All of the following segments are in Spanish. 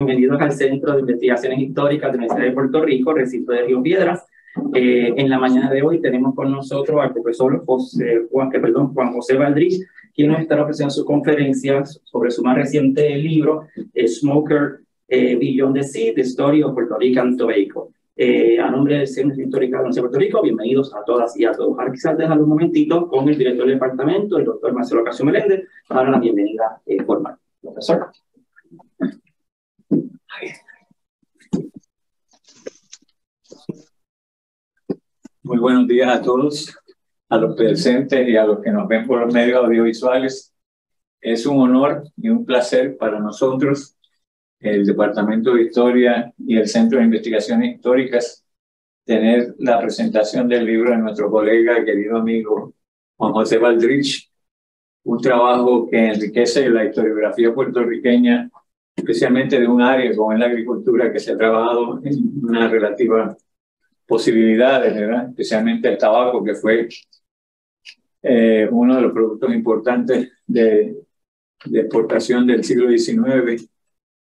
Bienvenidos al Centro de Investigaciones Históricas de la Universidad de Puerto Rico, recinto de Río Piedras. Eh, en la mañana de hoy tenemos con nosotros al profesor José, Juan, eh, perdón, Juan José Valdrich, quien nos estará ofreciendo su conferencia sobre su más reciente libro, Smoker eh, Beyond the Sea, The Story of Puerto Rican Tobacco. Eh, a nombre del Centro Histórico de la Universidad de Puerto Rico, bienvenidos a todas y a todos. Ahora quizás dejar un momentito con el director del departamento, el doctor Marcelo Casio Meléndez, para la bienvenida eh, formal. Profesor. Muy buenos días a todos, a los presentes y a los que nos ven por los medios audiovisuales. Es un honor y un placer para nosotros el Departamento de Historia y el Centro de Investigaciones Históricas tener la presentación del libro de nuestro colega, querido amigo Juan José Valdrich, un trabajo que enriquece la historiografía puertorriqueña, especialmente de un área como es la agricultura, que se ha trabajado en una relativa posibilidades, ¿verdad? especialmente el tabaco, que fue eh, uno de los productos importantes de, de exportación del siglo XIX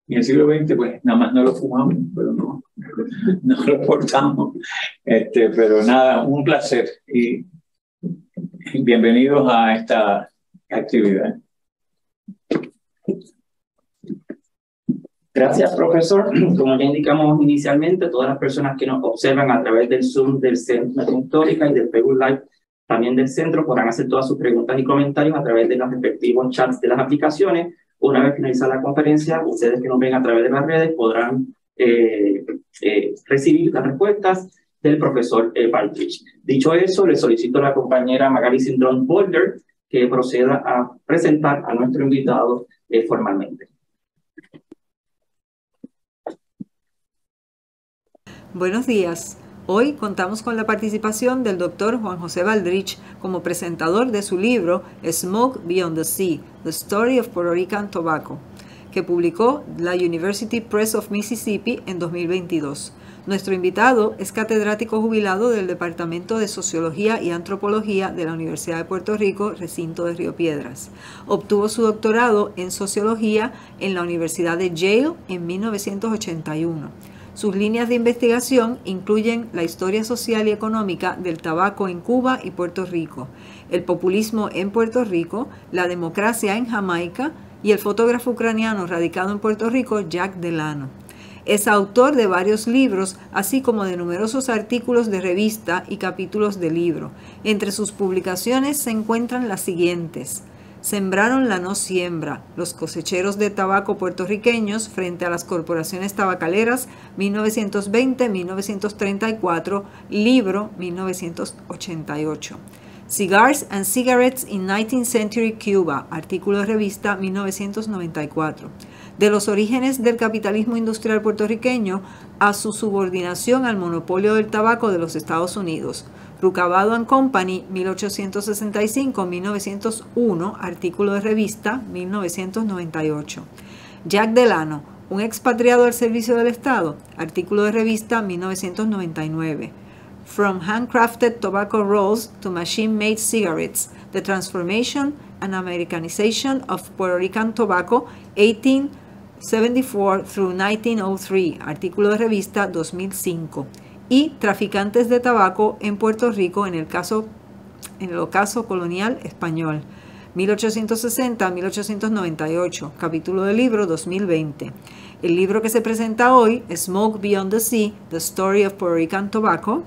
en el siglo XX, pues nada más no lo fumamos, pero no, no lo portamos. Este, pero nada, un placer y bienvenidos a esta actividad. Gracias, profesor. Como ya indicamos inicialmente, todas las personas que nos observan a través del Zoom del Centro Histórica y del Facebook Live también del centro podrán hacer todas sus preguntas y comentarios a través de los respectivos chats de las aplicaciones una vez finalizada la conferencia, ustedes que nos ven a través de las redes podrán eh, eh, recibir las respuestas del profesor eh, Dicho eso, le solicito a la compañera Magali Sindron Boulder que proceda a presentar a nuestro invitado eh, formalmente. Buenos días. Hoy contamos con la participación del doctor Juan José Valdrich como presentador de su libro Smoke Beyond the Sea, The Story of Puerto Rican Tobacco, que publicó la University Press of Mississippi en 2022. Nuestro invitado es catedrático jubilado del Departamento de Sociología y Antropología de la Universidad de Puerto Rico, recinto de Río Piedras. Obtuvo su doctorado en Sociología en la Universidad de Yale en 1981 sus líneas de investigación incluyen la historia social y económica del tabaco en Cuba y Puerto Rico, el populismo en Puerto Rico, la democracia en Jamaica y el fotógrafo ucraniano radicado en Puerto Rico, Jack Delano. Es autor de varios libros, así como de numerosos artículos de revista y capítulos de libro. Entre sus publicaciones se encuentran las siguientes. Sembraron la no siembra, los cosecheros de tabaco puertorriqueños frente a las corporaciones tabacaleras 1920-1934, libro 1988. Cigars and Cigarettes in 19th Century Cuba, artículo de revista 1994. De los orígenes del capitalismo industrial puertorriqueño a su subordinación al monopolio del tabaco de los Estados Unidos. Rucabado Company, 1865-1901, artículo de revista, 1998. Jack Delano, un expatriado al servicio del Estado, artículo de revista, 1999. From Handcrafted Tobacco Rolls to Machine-Made Cigarettes, The Transformation and Americanization of Puerto Rican Tobacco, 1874 through 1903, artículo de revista, 2005 y traficantes de tabaco en Puerto Rico en el caso en el colonial español 1860-1898, capítulo del libro 2020. El libro que se presenta hoy, Smoke Beyond the Sea, The Story of Puerto Rican Tobacco,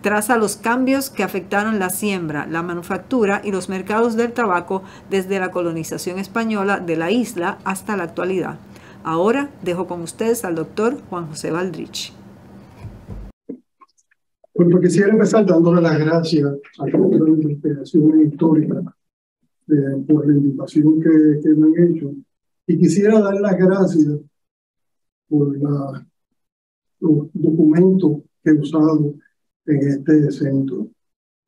traza los cambios que afectaron la siembra, la manufactura y los mercados del tabaco desde la colonización española de la isla hasta la actualidad. Ahora dejo con ustedes al doctor Juan José Valdrich. Bueno, quisiera empezar dándole las gracias a todos de investigaciones históricas eh, por la invitación que, que, me han hecho. Y quisiera dar las gracias por la, los documentos que he usado en este centro.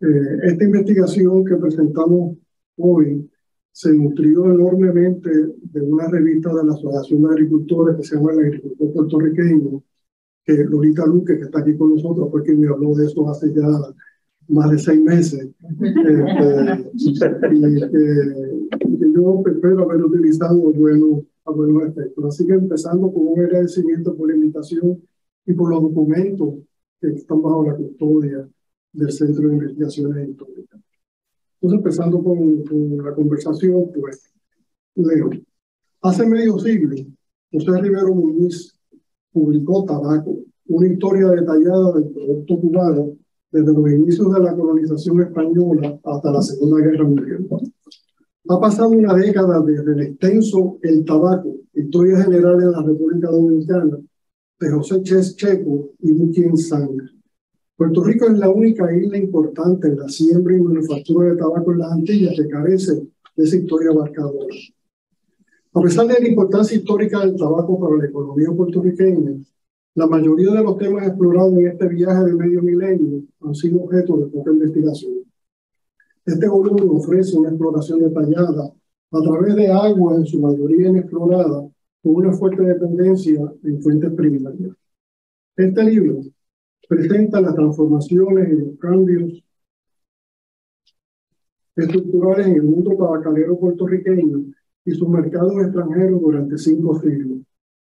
Eh, esta investigación que presentamos hoy se nutrió enormemente de una revista de la Asociación de Agricultores que se llama El Agricultor Puertorriqueño, que Lolita Luque, que está aquí con nosotros, fue quien me habló de eso hace ya más de seis meses. Este, y que, yo espero haber utilizado bueno, a buenos efectos. Así que empezando con un agradecimiento por la invitación y por los documentos que están bajo la custodia del Centro de Investigaciones Históricas. Entonces, empezando con, con la conversación, pues, leo. Hace medio siglo, José Rivero Muñiz publicó Tabaco, una historia detallada del producto cubano desde los inicios de la colonización española hasta la Segunda Guerra Mundial. Ha pasado una década desde el extenso El Tabaco, Historia General de la República Dominicana, de José Ches Checo y Muquien Sang. Puerto Rico es la única isla importante en la siembra y manufactura de tabaco en las Antillas que carece de esa historia abarcadora. A pesar de la importancia histórica del tabaco para la economía puertorriqueña, la mayoría de los temas explorados en este viaje de medio milenio han sido objeto de poca investigación. Este volumen ofrece una exploración detallada a través de aguas en su mayoría inexploradas con una fuerte dependencia en fuentes primarias. Este libro presenta las transformaciones y los cambios estructurales en el mundo tabacalero puertorriqueño y sus mercados extranjeros durante cinco siglos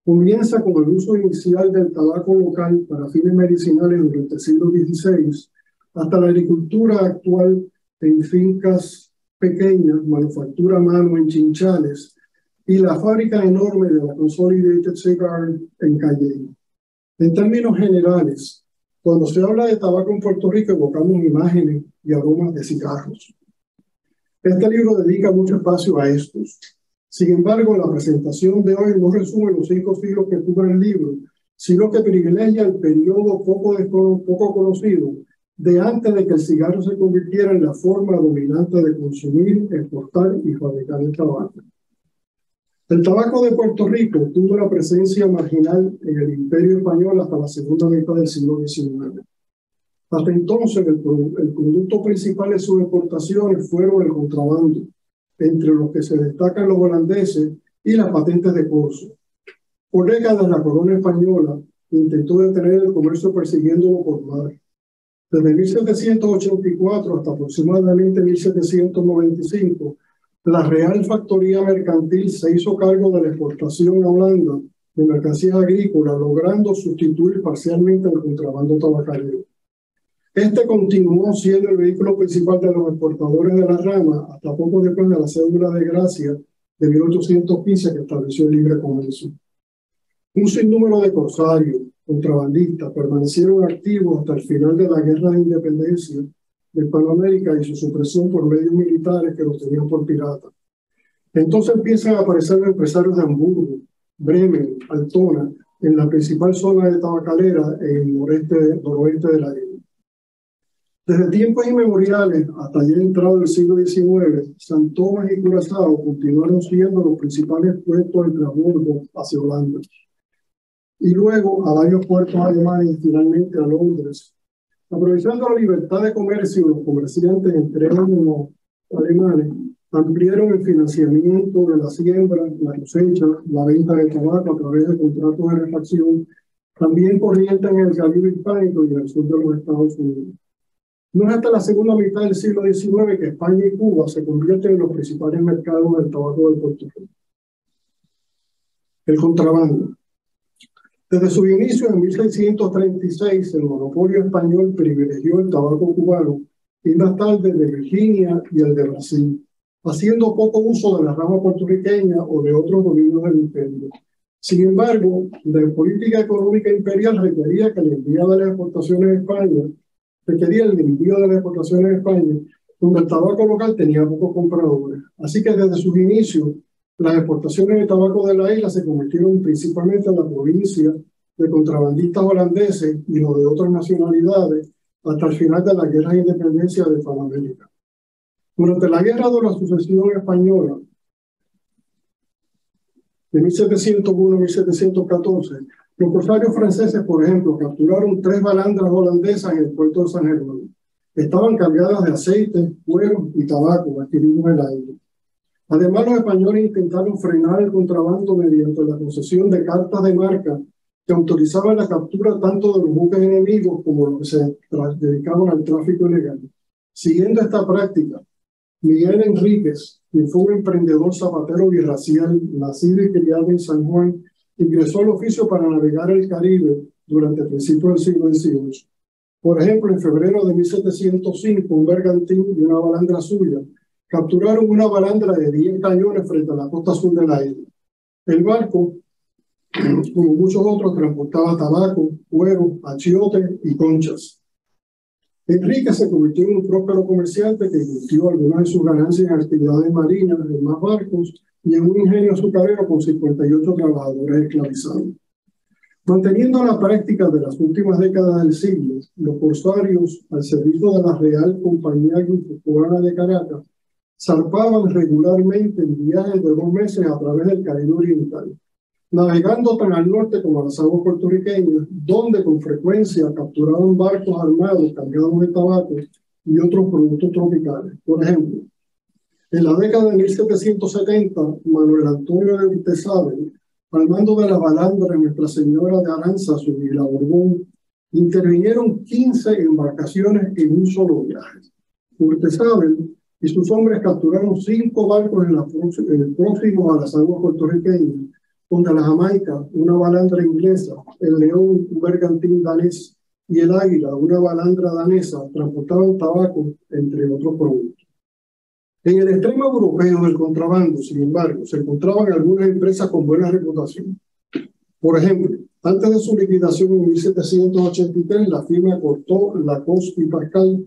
comienza con el uso inicial del tabaco local para fines medicinales durante el siglo XVI, hasta la agricultura actual en fincas pequeñas, manufactura a mano en chinchales y la fábrica enorme de la Consolidated Cigar en Cayenne. En términos generales, cuando se habla de tabaco en Puerto Rico, evocamos imágenes y aromas de cigarros. Este libro dedica mucho espacio a estos, sin embargo, la presentación de hoy no resume los cinco siglos que cubre el libro, sino que privilegia el periodo poco, conocido de antes de que el cigarro se convirtiera en la forma dominante de consumir, exportar y fabricar el tabaco. El tabaco de Puerto Rico tuvo una presencia marginal en el imperio español hasta la segunda mitad del siglo XIX. Hasta entonces, el, el producto principal de sus exportaciones fueron el contrabando, entre los que se destacan los holandeses y las patentes de corso. Por décadas la corona española intentó detener el comercio persiguiéndolo por mar. Desde 1784 hasta aproximadamente 1795, la Real Factoría Mercantil se hizo cargo de la exportación a Holanda de mercancías agrícolas, logrando sustituir parcialmente el contrabando tabacalero. Este continuó siendo el vehículo principal de los exportadores de la rama hasta poco después de la cédula de gracia de 1815 que estableció el libre comercio. Un sinnúmero de corsarios, contrabandistas, permanecieron activos hasta el final de la guerra de independencia de Hispanoamérica y su supresión por medios militares que los tenían por piratas. Entonces empiezan a aparecer empresarios de Hamburgo, Bremen, Altona, en la principal zona de tabacalera en el noreste, noroeste de la isla. Desde tiempos inmemoriales hasta ya entrado el siglo XIX, San Tomás y Curazao continuaron siendo los principales puertos de transbordo hacia Holanda. Y luego a varios puertos alemanes y finalmente a Londres. Aprovechando la libertad de comercio, los comerciantes entre los alemanes ampliaron el financiamiento de la siembra, la cosecha, la venta de tabaco a través de contratos de refacción, también corriente en el Caribe hispánico y en el sur de los Estados Unidos. No es hasta la segunda mitad del siglo XIX que España y Cuba se convierten en los principales mercados del tabaco de Puerto Rico. El contrabando. Desde su inicio en 1636, el monopolio español privilegió el tabaco cubano y más tarde de Virginia y el de Brasil, haciendo poco uso de la rama puertorriqueña o de otros dominios del imperio. Sin embargo, la política económica imperial requería que envío de las exportaciones a España requería el envío de las exportaciones en España, donde el tabaco local tenía pocos compradores. Así que desde sus inicios, las exportaciones de tabaco de la isla se convirtieron principalmente en la provincia de contrabandistas holandeses y los de otras nacionalidades hasta el final de la guerra de independencia de Panamérica. Durante la guerra de la sucesión española, de 1701 a 1714, los corsarios franceses, por ejemplo, capturaron tres balandras holandesas en el puerto de San Germán. Estaban cargadas de aceite, cuero y tabaco adquiridos en el aire. Además, los españoles intentaron frenar el contrabando mediante la concesión de cartas de marca que autorizaban la captura tanto de los buques enemigos como los que se dedicaban al tráfico ilegal. Siguiendo esta práctica, Miguel Enríquez, y fue un emprendedor zapatero birracial, nacido y criado en San Juan, ingresó al oficio para navegar el Caribe durante el principio del siglo XVIII. Por ejemplo, en febrero de 1705, un bergantín y una balandra suya capturaron una balandra de 10 cañones frente a la costa sur de la isla. El barco, como muchos otros, transportaba tabaco, cuero, achiote y conchas. Enrique se convirtió en un próspero comerciante que invirtió algunas de sus ganancias en actividades marinas, en más barcos y en un ingenio azucarero con 58 trabajadores esclavizados. Manteniendo la práctica de las últimas décadas del siglo, los corsarios al servicio de la Real Compañía Guipuzcoana de Caracas zarpaban regularmente en viajes de dos meses a través del Caribe Oriental, navegando tan al norte como a las aguas puertorriqueñas, donde con frecuencia capturaban barcos armados cargados de tabaco y otros productos tropicales. Por ejemplo, en la década de 1770, Manuel Antonio de Urtezabel, al mando de la balandra Nuestra Señora de Aranzazú y la Borbón, intervinieron 15 embarcaciones en un solo viaje. Urtezabel y sus hombres capturaron cinco barcos en, la, próximo a las aguas puertorriqueñas, contra la Jamaica, una balandra inglesa, el León, un bergantín danés, y el Águila, una balandra danesa, transportaban tabaco, entre otros productos. En el extremo europeo del contrabando, sin embargo, se encontraban algunas empresas con buena reputación. Por ejemplo, antes de su liquidación en 1783, la firma cortó Lacoste y Pascal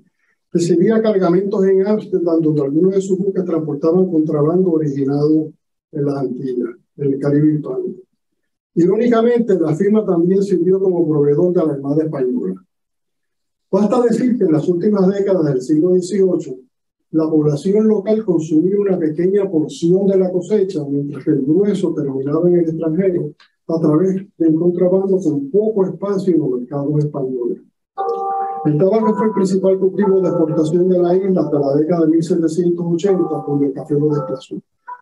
recibía cargamentos en Ámsterdam donde algunos de sus buques transportaban contrabando originado en las Antillas, en el Caribe hispano. Irónicamente, la firma también sirvió como proveedor de la Armada Española. Basta decir que en las últimas décadas del siglo XVIII, la población local consumía una pequeña porción de la cosecha, mientras que el grueso terminaba en el extranjero a través del contrabando con poco espacio en los mercados españoles. El tabaco fue el principal cultivo de exportación de la isla hasta la década de 1780, cuando el café lo desplazó.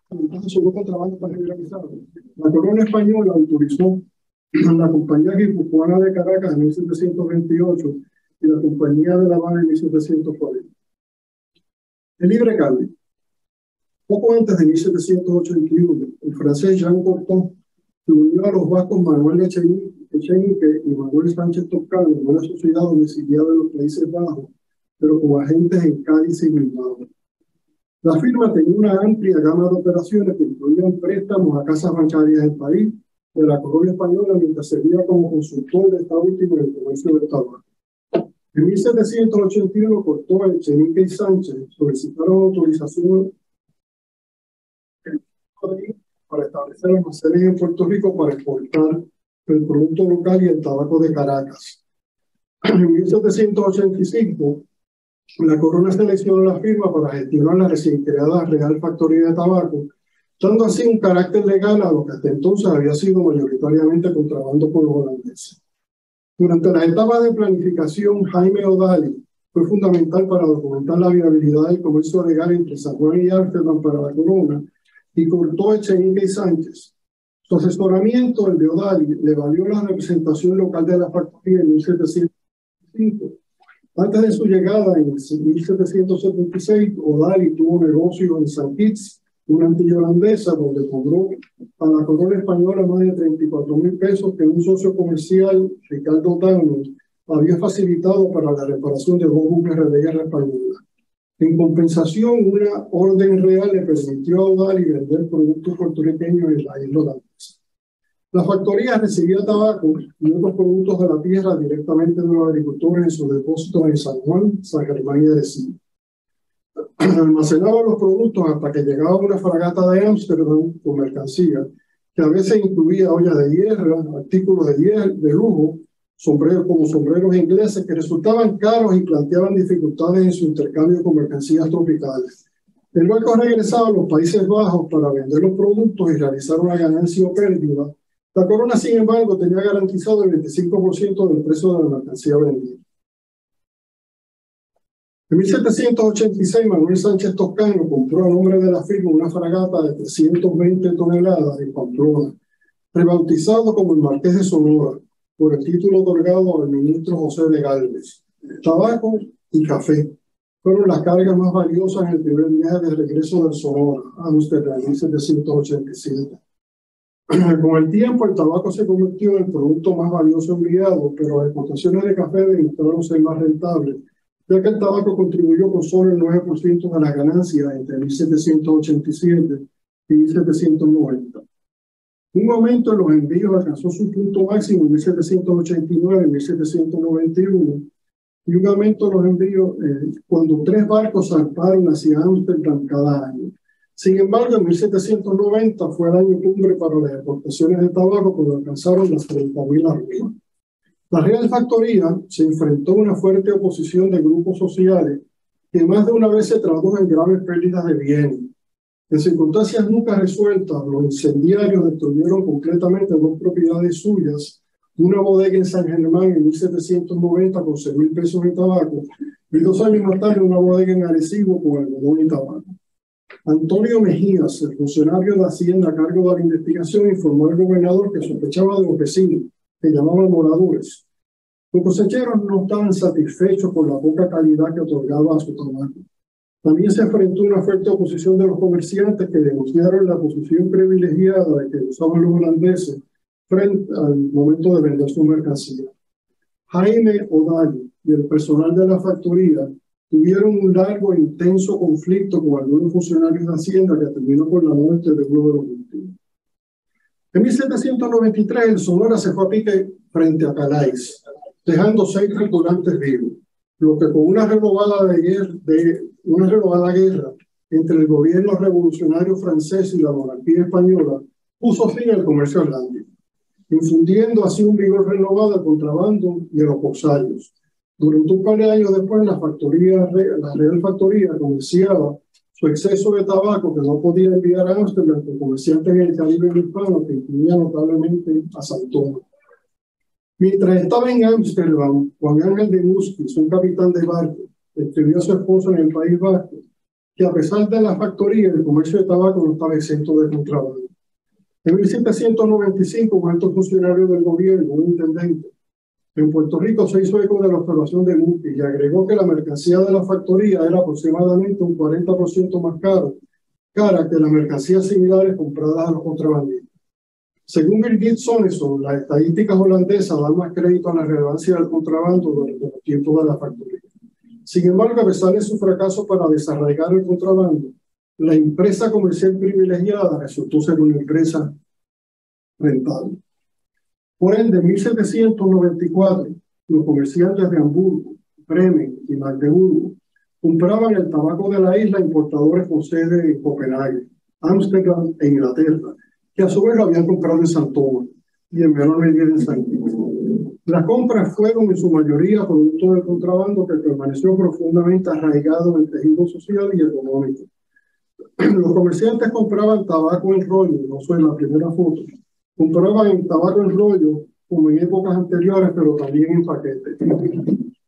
Entonces hubo contrabando para generalizarlo. La corona española autorizó la compañía guipuzcoana de Caracas en 1728 y la compañía de La Habana en 1740. El libre cambio. Poco antes de 1781, el francés Jean Corton se unió a los vascos Manuel Echenique y Manuel Sánchez Toscano en una sociedad domiciliada en los Países Bajos, pero con agentes en Cádiz y Bilbao. La firma tenía una amplia gama de operaciones que incluían préstamos a casas bancarias del país, de la colonia española, mientras servía como consultor de esta última en el comercio de tabaco. En 1781, Cortó, Echenique y Sánchez solicitaron autorización para establecer almacenes en Puerto Rico para exportar el producto local y el tabaco de Caracas. En 1785, la corona seleccionó la firma para gestionar la recién creada Real Factoría de Tabaco, dando así un carácter legal a lo que hasta entonces había sido mayoritariamente contrabando con los holandeses. Durante la etapa de planificación, Jaime O'Dali fue fundamental para documentar la viabilidad del comercio legal entre San Juan y Amsterdam para la corona y cortó Echenique y Sánchez. Su asesoramiento, el de O'Dali, le valió la representación local de la factoría en 1705. Antes de su llegada en 1776, O'Dali tuvo negocio en San Kitts, una antilla holandesa, donde cobró a la corona española más de 34 mil pesos que un socio comercial, Ricardo Downer, había facilitado para la reparación de dos buques de guerra española. En compensación, una orden real le permitió a y vender productos puertorriqueños en la isla holandesa. La factoría recibía tabaco y otros productos de la tierra directamente de los agricultores en sus depósitos en San Juan, San Germán y Arecibo. Almacenaban los productos hasta que llegaba una fragata de Ámsterdam con mercancía, que a veces incluía ollas de hierro, artículos de, hierro, de lujo sombreros como sombreros ingleses que resultaban caros y planteaban dificultades en su intercambio con mercancías tropicales. El barco regresaba a los Países Bajos para vender los productos y realizar una ganancia o pérdida. La corona, sin embargo, tenía garantizado el 25% del precio de la mercancía vendida. En 1786, Manuel Sánchez Toscano compró a nombre de la firma una fragata de 320 toneladas en Pamplona, rebautizado como el Marqués de Sonora, por el título otorgado al ministro José de Gálvez, tabaco y café. fueron las cargas más valiosas en el primer viaje de regreso del Sonora a Amsterdam en 1787. Con el tiempo, el tabaco se convirtió en el producto más valioso enviado, pero las exportaciones de café demostraron ser más rentables, ya que el tabaco contribuyó con solo el 9% de las ganancias entre 1787 y 1790. Un aumento en los envíos alcanzó su punto máximo en 1789 y 1791 y un aumento en los envíos eh, cuando tres barcos zarparon hacia Ámsterdam cada año. Sin embargo, en 1790 fue el año cumbre para las exportaciones de tabaco cuando alcanzaron las 30.000 arriba. La Real Factoría se enfrentó a una fuerte oposición de grupos sociales que más de una vez se tradujo en graves pérdidas de bienes. En circunstancias nunca resueltas, los incendiarios destruyeron completamente dos propiedades suyas, una bodega en San Germán en 1790 con 6 mil pesos de tabaco y dos años más tarde una bodega en Arecibo con algodón y tabaco. Antonio Mejías, el funcionario de Hacienda a cargo de la investigación, informó al gobernador que sospechaba de los vecinos, que llamaban moradores. Los cosecheros no estaban satisfechos por la poca calidad que otorgaba a su tabaco. También se enfrentó una fuerte oposición de los comerciantes que denunciaron la posición privilegiada de que usaban los holandeses frente al momento de vender su mercancía. Jaime Odayo y el personal de la factoría tuvieron un largo e intenso conflicto con algunos funcionarios de Hacienda que terminó con la muerte de uno de. En 1793 el Sonora se fue a pique frente a Calais, dejando seis tripulantes vivos, lo que con una renovada, de guerra, de, una renovada guerra entre el gobierno revolucionario francés y la monarquía española puso fin al comercio atlántico, infundiendo así un vigor renovado al contrabando y a los corsarios durante un par de años después, la factoría, la Real Factoría comerciaba su exceso de tabaco que no podía enviar a Amsterdam con comerciantes en el Caribe hispano, que incluía notablemente a San Mientras estaba en Amsterdam, Juan Ángel de Musquiz, un capitán de barco, escribió a su esposa en el País Vasco que a pesar de la factoría, el comercio de tabaco no estaba exento de contrabando. En 1795, un alto funcionario del gobierno, un intendente, en Puerto Rico se hizo eco de la observación de Muti y agregó que la mercancía de la factoría era aproximadamente un 40% más caro, cara que las mercancías similares compradas a los contrabandistas. Según Birgit Soneson, las estadísticas holandesas dan más crédito a la relevancia del contrabando durante el tiempo de la factoría. Sin embargo, a pesar de su fracaso para desarraigar el contrabando, la empresa comercial privilegiada resultó ser una empresa rentable. Por ende, en 1794, los comerciantes de Hamburgo, Bremen y Magdeburgo compraban el tabaco de la isla importadores con sede en Copenhague, Ámsterdam e Inglaterra, que a su vez lo habían comprado en San Tomás y en menor medida en San Las compras fueron en su mayoría producto del contrabando que permaneció profundamente arraigado en el tejido social y económico. Los comerciantes compraban tabaco en rollo, no soy la primera foto, compraban en tabaco en rollo, como en épocas anteriores, pero también en paquete.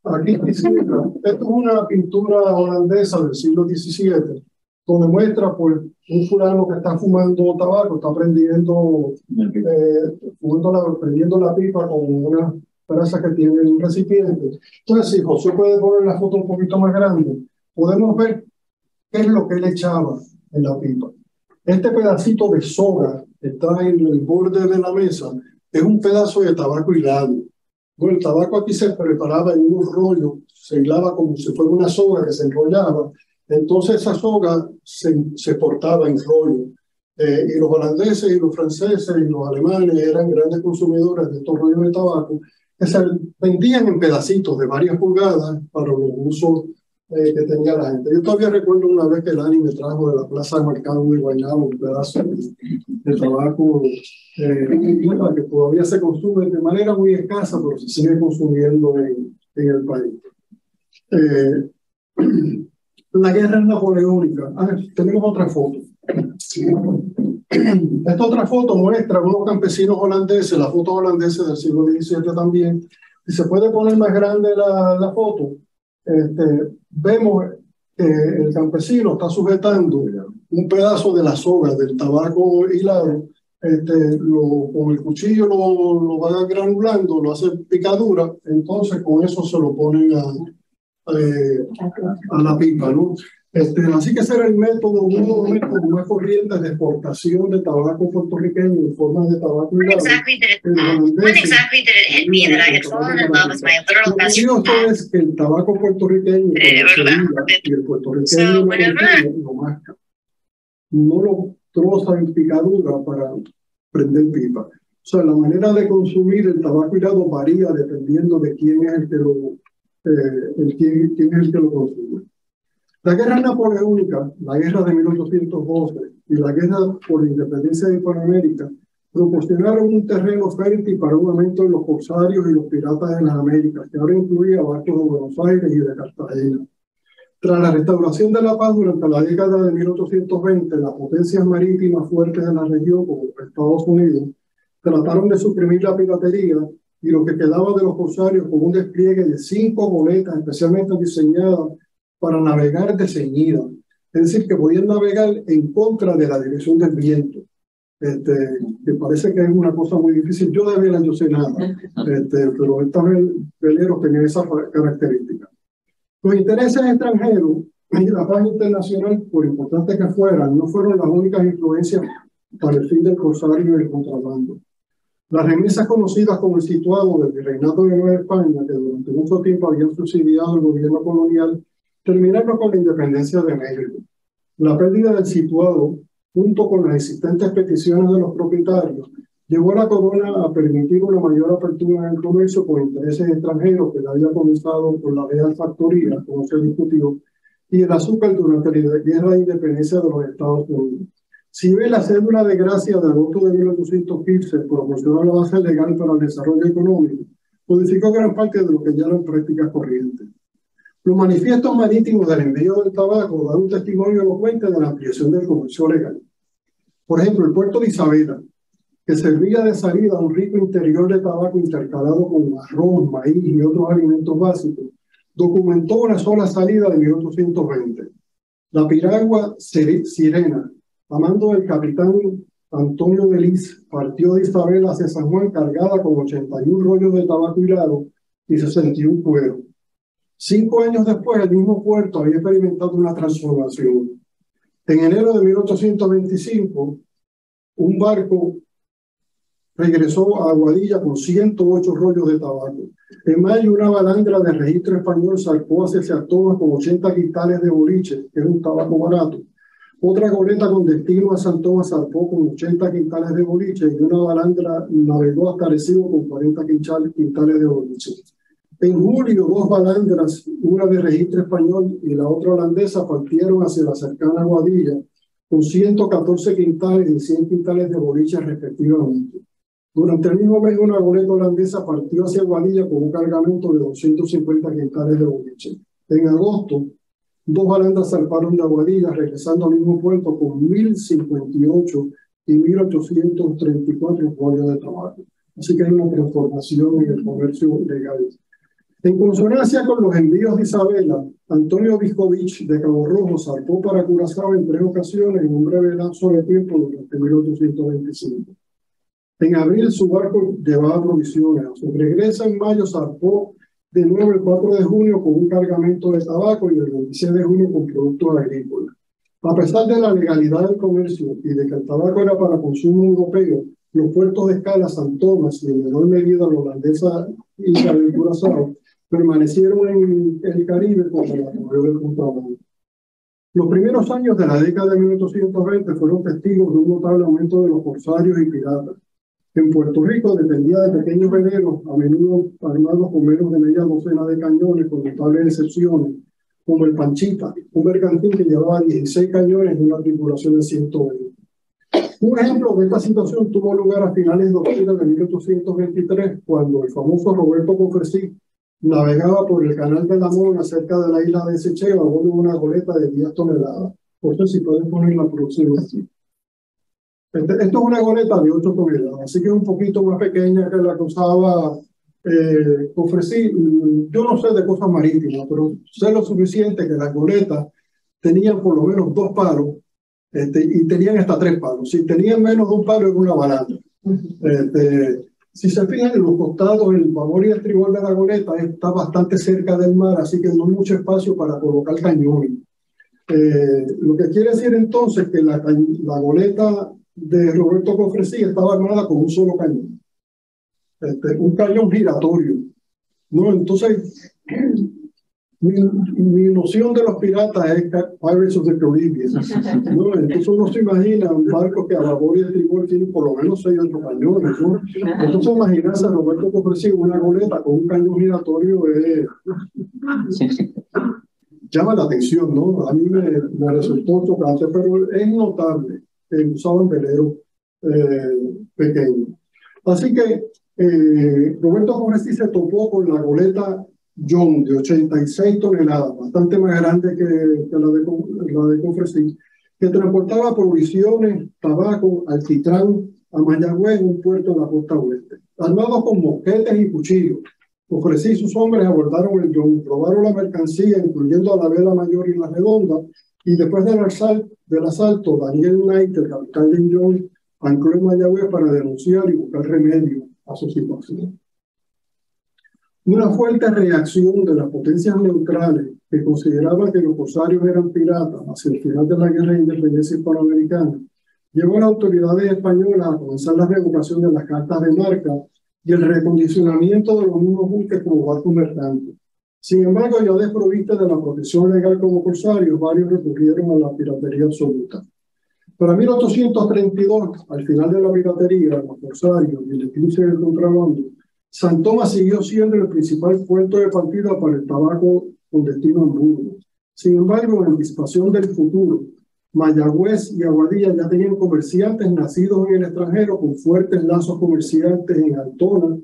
Aquí esto es una pintura holandesa del siglo XVII, donde muestra pues, un fulano que está fumando tabaco, está prendiendo, eh, fumando la, prendiendo la pipa con una brasa que tiene en un recipiente. Entonces, si José puede poner la foto un poquito más grande, podemos ver qué es lo que él echaba en la pipa. Este pedacito de soga está en el borde de la mesa, es un pedazo de tabaco hilado. Bueno, el tabaco aquí se preparaba en un rollo, se hilaba como si fuera una soga que se enrollaba. Entonces esa soga se, se portaba en rollo. Eh, y los holandeses y los franceses y los alemanes eran grandes consumidores de estos rollos de tabaco que se vendían en pedacitos de varias pulgadas para los usos eh, que tenía la gente. Yo todavía recuerdo una vez que Dani me trajo de la plaza de mercado de Guayabo un pedazo de, tabaco eh, que todavía se consume de manera muy escasa, pero se sigue consumiendo en, en el país. Eh, la guerra napoleónica. Ah, tenemos otra foto. Esta otra foto muestra unos campesinos holandeses, la foto holandesa del siglo XVII también. Y se puede poner más grande la, la foto este, vemos que el campesino está sujetando un pedazo de la soga del tabaco hilado, este, lo, con el cuchillo lo, lo va granulando, lo hace picadura, entonces con eso se lo ponen a, eh, a la pipa, ¿no? Este, así que ese era el método, uno de los más corrientes de exportación de tabaco puertorriqueño en forma de tabaco. When exactly did it, when exactly did it hit me that I had fallen in love with my literal best friend? Lo es que el tabaco puertorriqueño y el puertorriqueño so, lo masca. No lo troza en picadura para prender pipa. O sea, la manera de consumir el tabaco varía dependiendo de quién es el que lo, eh, quién, quién es el que lo consume. La guerra napoleónica, la guerra de 1812 y la guerra por la independencia de Hispanoamérica proporcionaron un terreno fértil para un aumento de los corsarios y los piratas en las Américas, que ahora incluía barcos de Buenos Aires y de Cartagena. Tras la restauración de la paz durante la década de 1820, las potencias marítimas fuertes de la región, como Estados Unidos, trataron de suprimir la piratería y lo que quedaba de los corsarios con un despliegue de cinco goletas especialmente diseñadas para navegar de ceñida. Es decir, que podían navegar en contra de la dirección del viento. Este, que parece que es una cosa muy difícil. Yo de vela no sé nada, este, pero estos veleros tenían esa característica. Los intereses extranjeros y la paz internacional, por importante que fueran, no fueron las únicas influencias para el fin del corsario y el contrabando. Las remesas conocidas como el situado del Virreinato de Nueva España, que durante mucho tiempo habían subsidiado el gobierno colonial, terminaron con la independencia de México. La pérdida del situado, junto con las existentes peticiones de los propietarios, llevó a la corona a permitir una mayor apertura en el comercio con intereses extranjeros que había comenzado por la Real Factoría, como se discutió, y el azúcar durante la guerra de independencia de los Estados Unidos. Si ve la cédula de gracia de agosto de 1815 proporcionó la base legal para el desarrollo económico, modificó gran parte de lo que ya eran prácticas corrientes. Los manifiestos marítimos del envío del tabaco dan un testimonio elocuente de la ampliación del comercio legal. Por ejemplo, el puerto de Isabela, que servía de salida a un rico interior de tabaco intercalado con arroz, maíz y otros alimentos básicos, documentó una sola salida de 1820. La piragua Sirena, a mando del capitán Antonio de Lis, partió de Isabela hacia San Juan cargada con 81 rollos de tabaco hilado y 61 cueros. Cinco años después, el mismo puerto había experimentado una transformación. En enero de 1825, un barco regresó a Aguadilla con 108 rollos de tabaco. En mayo, una balandra de registro español salpó hacia Sartoma con 80 quintales de boliche, que es un tabaco barato. Otra goleta con destino a San Tomás zarpó con 80 quintales de boliche y una balandra navegó hasta Arecibo con 40 quintales de boliche. En julio, dos balandras, una de registro español y la otra holandesa, partieron hacia la cercana Guadilla con 114 quintales y 100 quintales de boliches respectivamente. Durante el mismo mes, una goleta holandesa partió hacia Guadilla con un cargamento de 250 quintales de boliche. En agosto, dos balandras zarparon de Aguadilla, regresando al mismo puerto con 1.058 y 1.834 rollos de trabajo. Así que hay una transformación en el comercio legal. En consonancia con los envíos de Isabela, Antonio Viscovich de Cabo Rojo zarpó para Curazao en tres ocasiones en un breve lapso de tiempo durante 1825. En abril su barco llevaba provisiones. su regreso en mayo zarpó de nuevo el 4 de junio con un cargamento de tabaco y el 26 de junio con productos agrícolas. A pesar de la legalidad del comercio y de que el tabaco era para consumo europeo, los puertos de escala San Tomás y en menor medida la holandesa y la de Curazao permanecieron en el Caribe como la del contrabando. Los primeros años de la década de 1820 fueron testigos de un notable aumento de los corsarios y piratas. En Puerto Rico dependía de pequeños veleros, a menudo armados con menos de media docena de cañones, con notables excepciones, como el Panchita, un mercantil que llevaba 16 cañones y una tripulación de 120. Un ejemplo de esta situación tuvo lugar a finales de octubre de 1823, cuando el famoso Roberto Confresí navegaba por el canal de la Mona cerca de la isla de Secheo a bordo de una goleta de 10 toneladas. Por eso si pueden poner la próxima así. Este, esto es una goleta de 8 toneladas, así que es un poquito más pequeña que la que usaba eh, ofrecí. Yo no sé de cosas marítimas, pero sé lo suficiente que las goletas tenían por lo menos dos palos este, y tenían hasta tres palos. Si tenían menos de un palo, era una balanza. Este, Si se fijan en los costados, el babor y el tribol de la goleta está bastante cerca del mar, así que no hay mucho espacio para colocar cañones. Eh, lo que quiere decir entonces que la, la goleta de Roberto Cofresí estaba armada con un solo cañón, este, un cañón giratorio. ¿no? Entonces, mi, mi, noción de los piratas es Pirates of the Caribbean. ¿no? Entonces uno se imagina un barco que a babor y a tribol tiene por lo menos seis otros cañones. ¿no? Entonces imaginarse a Roberto Cofresí una goleta con un cañón giratorio es llama la atención, ¿no? A mí me, me resultó chocante, pero es notable que usaban veleros eh, pequeños. Así que eh, Roberto Cofresí se topó con la goleta John de 86 toneladas, bastante más grande que, que la, de, la de Cofresí, que transportaba provisiones, tabaco, alquitrán a Mayagüez, un puerto en la costa oeste, armados con mosquetes y cuchillos. Ofrecí sus hombres abordaron el John, probaron la mercancía, incluyendo a la vela mayor y la redonda, y después del del asalto Daniel Knight, el capitán de John, ancló en Mayagüez para denunciar y buscar remedio a su situación. Una fuerte reacción de las potencias neutrales que consideraban que los corsarios eran piratas hacia el final de la guerra de independencia hispanoamericana llevó a las autoridades españolas a comenzar la revocación de las cartas de marca y el recondicionamiento de los mismos buques como barcos mercantes. Sin embargo, ya desprovista de la protección legal como corsarios, varios recurrieron a la piratería absoluta. Para 1832, al final de la piratería, los corsarios y el eclipse del contrabando, San Tomás siguió siendo el principal puerto de partida para el tabaco con destino a Hamburgo. Sin embargo, en anticipación del futuro, Mayagüez y Aguadilla ya tenían comerciantes nacidos en el extranjero con fuertes lazos comerciantes en Altona,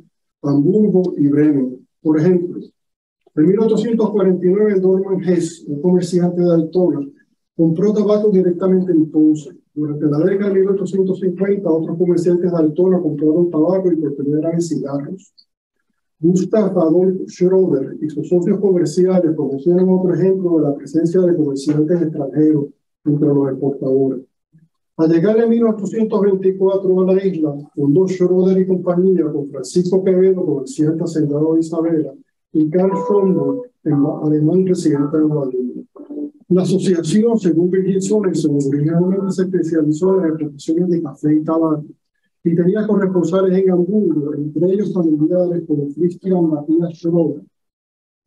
Hamburgo y Bremen. Por ejemplo, en 1849 Norman Hess, un comerciante de Altona, compró tabaco directamente en Ponce. Durante la década de 1850, otros comerciantes de Altona compraron tabaco y por primera vez cigarros. Gustav Adolf Schroeder y sus socios comerciales conocieron otro ejemplo de la presencia de comerciantes extranjeros entre los exportadores. Al llegar en 1824 a la isla, fundó Schroeder y compañía con Francisco Quevedo, comerciante hacendado de Isabela, y Karl Schroeder, alemán residente en Guadalupe. La asociación, según Virgil Sorensen, originalmente se especializó en exportaciones de café y tabaco y tenía corresponsales en Hamburgo, entre ellos familiares como Christian Matías Schroeder.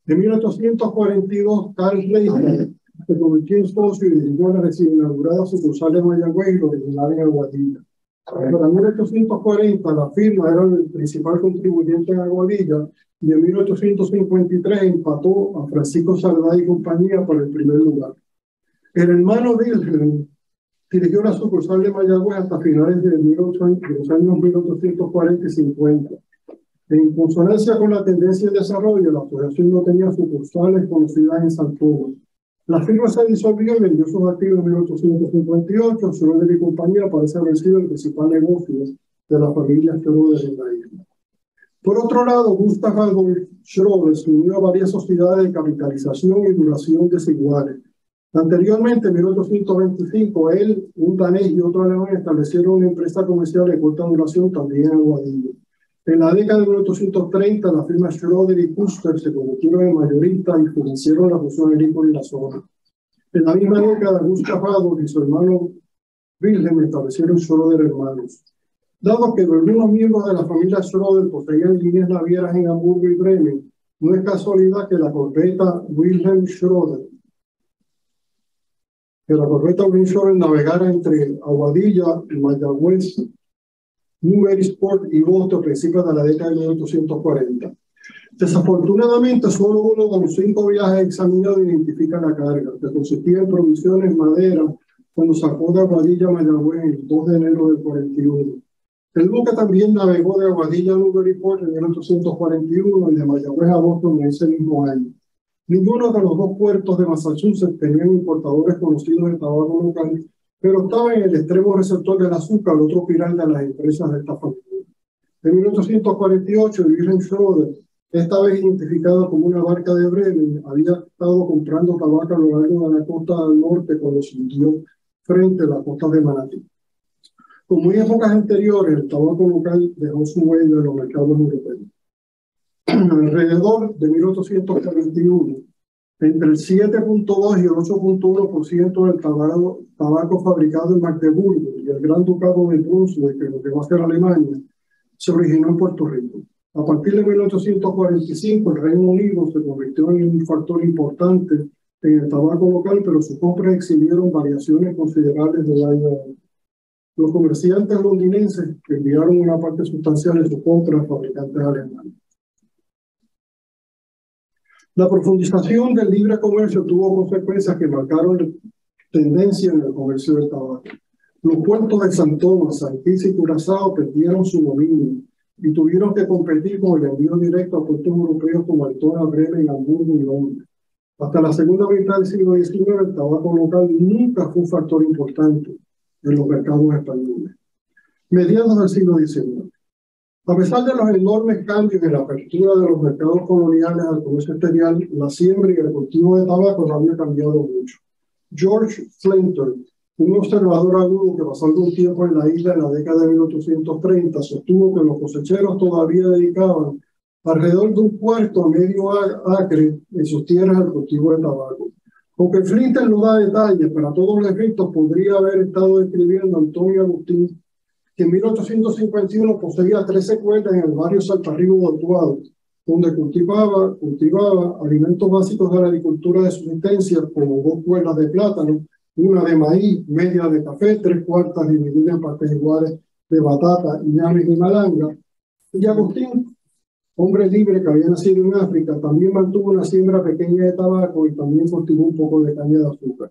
En 1842, Karl Reichert se convirtió en socio y dirigió la recién inaugurada sucursal de Mayagüez original en Aguadilla. Para 1840 la firma era el principal contribuyente en Aguadilla y en 1853 empató a Francisco Salvador y compañía por el primer lugar. El hermano Wilhelm dirigió la sucursal de Mayagüez hasta finales de, los años 1840 y 50. En consonancia con la tendencia de desarrollo, la asociación no tenía sucursales conocidas en San. La firma se disolvió y vendió sus activos en 1858. Schroeder y compañía parece haber sido el principal negocio de la familia Schroeder en la isla. Por otro lado, Gustav Adolf Schroeder se unió a varias sociedades de capitalización y duración desiguales. Anteriormente, en 1825, él, un danés y otro alemán establecieron una empresa comercial de corta duración también en Aguadillo. En la década de 1830, la firma Schroeder y Custer se convirtieron en mayoristas y financiaron la fusión agrícola en la zona. En la misma década, Gustav Adolf y su hermano Wilhelm establecieron Schroeder hermanos. Dado que algunos miembros de la familia Schroeder poseían líneas navieras en Hamburgo y Bremen, no es casualidad que la corbeta Wilhelm Schroeder, que la corbeta Wilhelm Schroeder navegara entre Aguadilla y Mayagüez Sport y Boston principios de la década de 1840. Desafortunadamente, solo uno de los cinco viajes examinados identifica la carga, que consistía en provisiones, madera, cuando sacó de Aguadilla a Mayagüez el 2 de enero del 41. El buque también navegó de Aguadilla a Newburyport en 1841 y de Mayagüez a Boston en ese mismo año. Ninguno de los dos puertos de Massachusetts tenían importadores conocidos de tabaco local pero estaba en el extremo receptor del azúcar, el otro pilar de las empresas de esta familia. En 1848, Wilhelm Schroeder, esta vez identificado como una barca de Bremen, había estado comprando tabaco a lo largo de la costa del norte cuando se hundió frente a la costa de Manatí. Como en épocas anteriores, el tabaco local dejó su huella en los mercados europeos. Alrededor de 1841, entre el 7.2 y el 8.1% del tabaco, tabaco fabricado en Magdeburgo y el Gran Ducado de Brunswick, que lo que va a ser Alemania, se originó en Puerto Rico. A partir de 1845, el Reino Unido se convirtió en un factor importante en el tabaco local, pero sus compras exhibieron variaciones considerables del año los comerciantes londinenses enviaron una parte sustancial de sus compras a fabricantes alemanes. La profundización del libre comercio tuvo consecuencias que marcaron tendencia en el comercio del tabaco. Los puertos de San Tomás, y Curazao perdieron su dominio y tuvieron que competir con el envío directo a puertos europeos como Altona, Bremen, Hamburgo y Londres. Hasta la segunda mitad del siglo XIX, el tabaco local nunca fue un factor importante en los mercados españoles. Mediados del siglo XIX. A pesar de los enormes cambios en la apertura de los mercados coloniales al comercio exterior, la siembra y el cultivo de tabaco no había cambiado mucho. George Flinter, un observador agudo que pasó algún tiempo en la isla en la década de 1830, sostuvo que los cosecheros todavía dedicaban alrededor de un cuarto a medio acre en sus tierras al cultivo de tabaco. Aunque Flinter no da detalles, para todos los efectos podría haber estado describiendo Antonio Agustín, que en 1851 poseía 13 cuerdas en el barrio Saltarribo de Utuado, donde cultivaba, cultivaba alimentos básicos de la agricultura de subsistencia, como dos cuerdas de plátano, una de maíz, media de café, tres cuartas divididas en partes iguales de batata, ñames y malanga. Y Agustín hombre libre que había nacido en África, también mantuvo una siembra pequeña de tabaco y también cultivó un poco de caña de azúcar.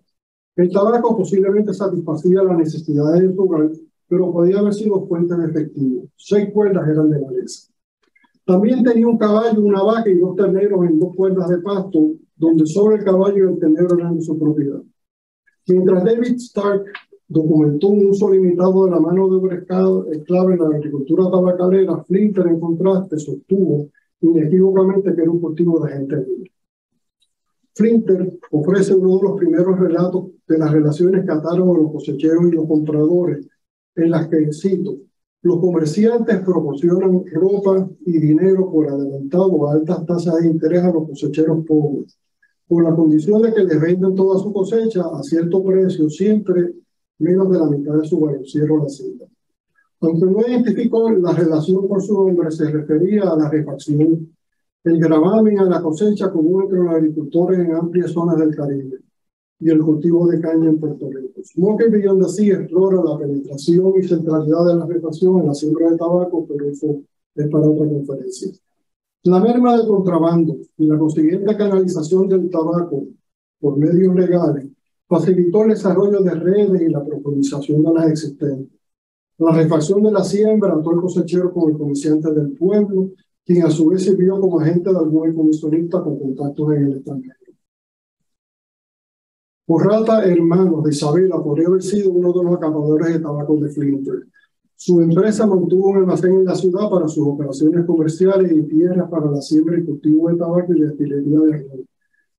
El tabaco posiblemente satisfacía las necesidades del hogar, pero podía haber sido fuente de efectivo. Seis cuerdas eran de maleza. También tenía un caballo, una vaca y dos terneros en dos cuerdas de pasto, donde sobre el caballo y el ternero eran de su propiedad. Mientras David Stark documentó un uso limitado de la mano de obra esclava en la agricultura tabacalera, Flinter, en contraste, sostuvo inequívocamente que era un cultivo de gente libre. Flinter ofrece uno de los primeros relatos de las relaciones que ataron a los cosecheros y los compradores, en las que, cito, los comerciantes proporcionan ropa y dinero por adelantado a altas tasas de interés a los cosecheros pobres, por la condición de que les venden toda su cosecha a cierto precio, siempre menos de la mitad de su valor. Cierro la cita. Aunque no identificó la relación por su nombre, se refería a la refacción, el gravamen a la cosecha común entre los agricultores en amplias zonas del Caribe y el cultivo de caña en Puerto Rico. Smoker Beyond así explora la penetración y centralidad de la refacción en la siembra de tabaco, pero eso es para otra conferencia. La merma del contrabando y la consiguiente canalización del tabaco por medios legales facilitó el desarrollo de redes y la profundización de las existentes. La refacción de la siembra ató el cosechero con el comerciante del pueblo, quien a su vez sirvió como agente de algún comisionista con contactos en el extranjero. Porrata, hermano de Isabela, podría haber sido uno de los acapadores de tabaco de Flinter. Su empresa mantuvo un almacén en la ciudad para sus operaciones comerciales y tierras para la siembra y cultivo de tabaco y destilería de arroz.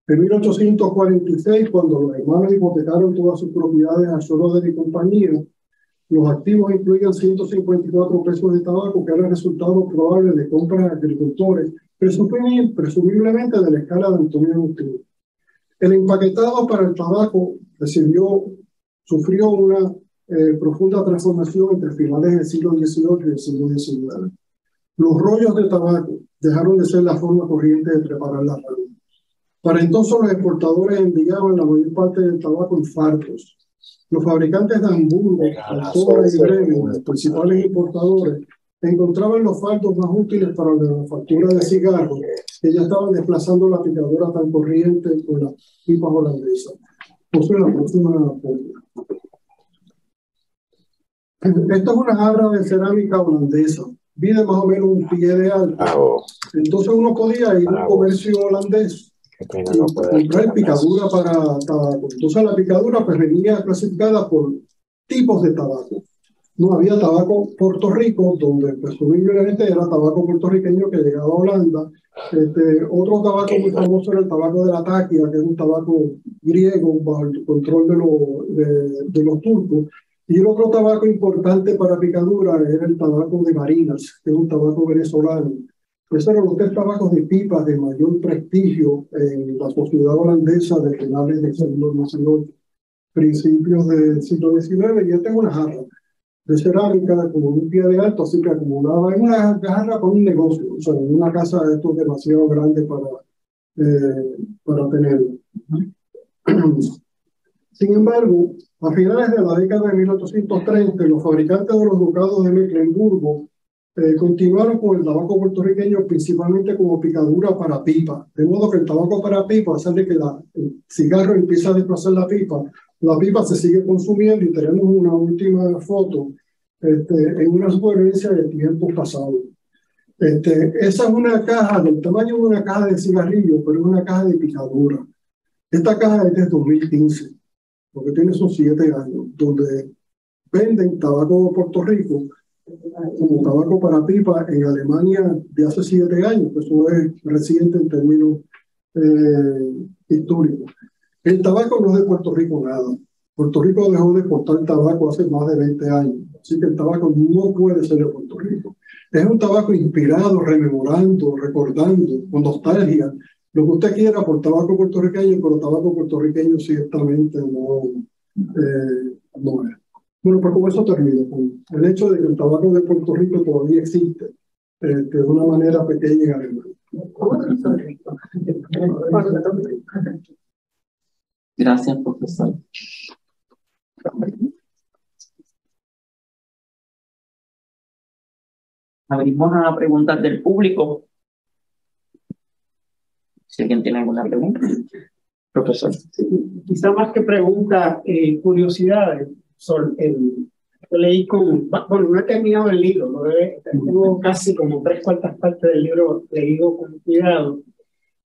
En 1846, cuando los hermanos hipotecaron todas sus propiedades a Schroeder y compañía, los activos incluían 154 pesos de tabaco, que era el resultado probable de compras de agricultores, presumiblemente de la escala de Antonio Agustín. El empaquetado para el tabaco recibió, sufrió una eh, profunda transformación entre finales del siglo XVIII y el siglo XIX. Los rollos de tabaco dejaron de ser la forma corriente de preparar la radio. Para entonces los exportadores enviaban la mayor parte del tabaco en fardos. Los fabricantes de Hamburgo, Alcoba y Bremen, los principales importadores, encontraban los fardos más útiles para la manufactura de cigarros, que ya estaban desplazando la picadora tan corriente con las pipas holandesas. Por la próxima Esto es una jarra de cerámica holandesa. Mide más o menos un pie de alto. Entonces uno podía ir a un comercio holandés comprar picadura para tabaco. Entonces la picadura pues venía clasificada por tipos de tabaco. No había tabaco Puerto Rico, donde presumiblemente era tabaco puertorriqueño que llegaba a Holanda. Este, otro tabaco muy famoso era el tabaco de la taquia, que es un tabaco griego bajo el control de, de, de los turcos. Y el otro tabaco importante para picadura era el tabaco de Marinas, que es un tabaco venezolano. Esos eran los tres tabacos de pipas de mayor prestigio en la sociedad holandesa de finales del siglo XIX, principios del siglo XIX. Y yo tengo una jarra de cerámica como un pie de alto, así que acumulaba en una jarra con un negocio, o sea, en una casa esto es demasiado grande para, eh, para tenerlo. Sin embargo, a finales de la década de 1830, los fabricantes de los ducados de Mecklenburgo eh, continuaron con el tabaco puertorriqueño principalmente como picadura para pipa. De modo que el tabaco para pipa, a pesar de que la, el cigarro empieza a desplazar la pipa, la pipa se sigue consumiendo y tenemos una última foto este, en una sugerencia de tiempos pasados. Este, esa es una caja del tamaño de una caja de cigarrillos, pero es una caja de picadura. Esta caja es de 2015, porque tiene sus siete años, donde venden tabaco de Puerto Rico como tabaco para pipa en Alemania de hace siete años, eso es reciente en términos eh, históricos. El tabaco no es de Puerto Rico nada. Puerto Rico dejó de exportar tabaco hace más de 20 años, así que el tabaco no puede ser de Puerto Rico. Es un tabaco inspirado, rememorando, recordando, con nostalgia, lo que usted quiera por tabaco puertorriqueño, pero tabaco puertorriqueño ciertamente no, eh, no es. Bueno, pues con eso termino, con el hecho de que el tabaco de Puerto Rico todavía existe eh, de una manera pequeña en Alemania. Gracias, profesor. Abrimos a preguntas del público. Si alguien tiene alguna pregunta. Profesor. quizá más que pregunta, eh, curiosidades el, yo leí con, bueno, no he terminado el libro, ¿no? tengo casi como tres cuartas partes del libro leído con cuidado.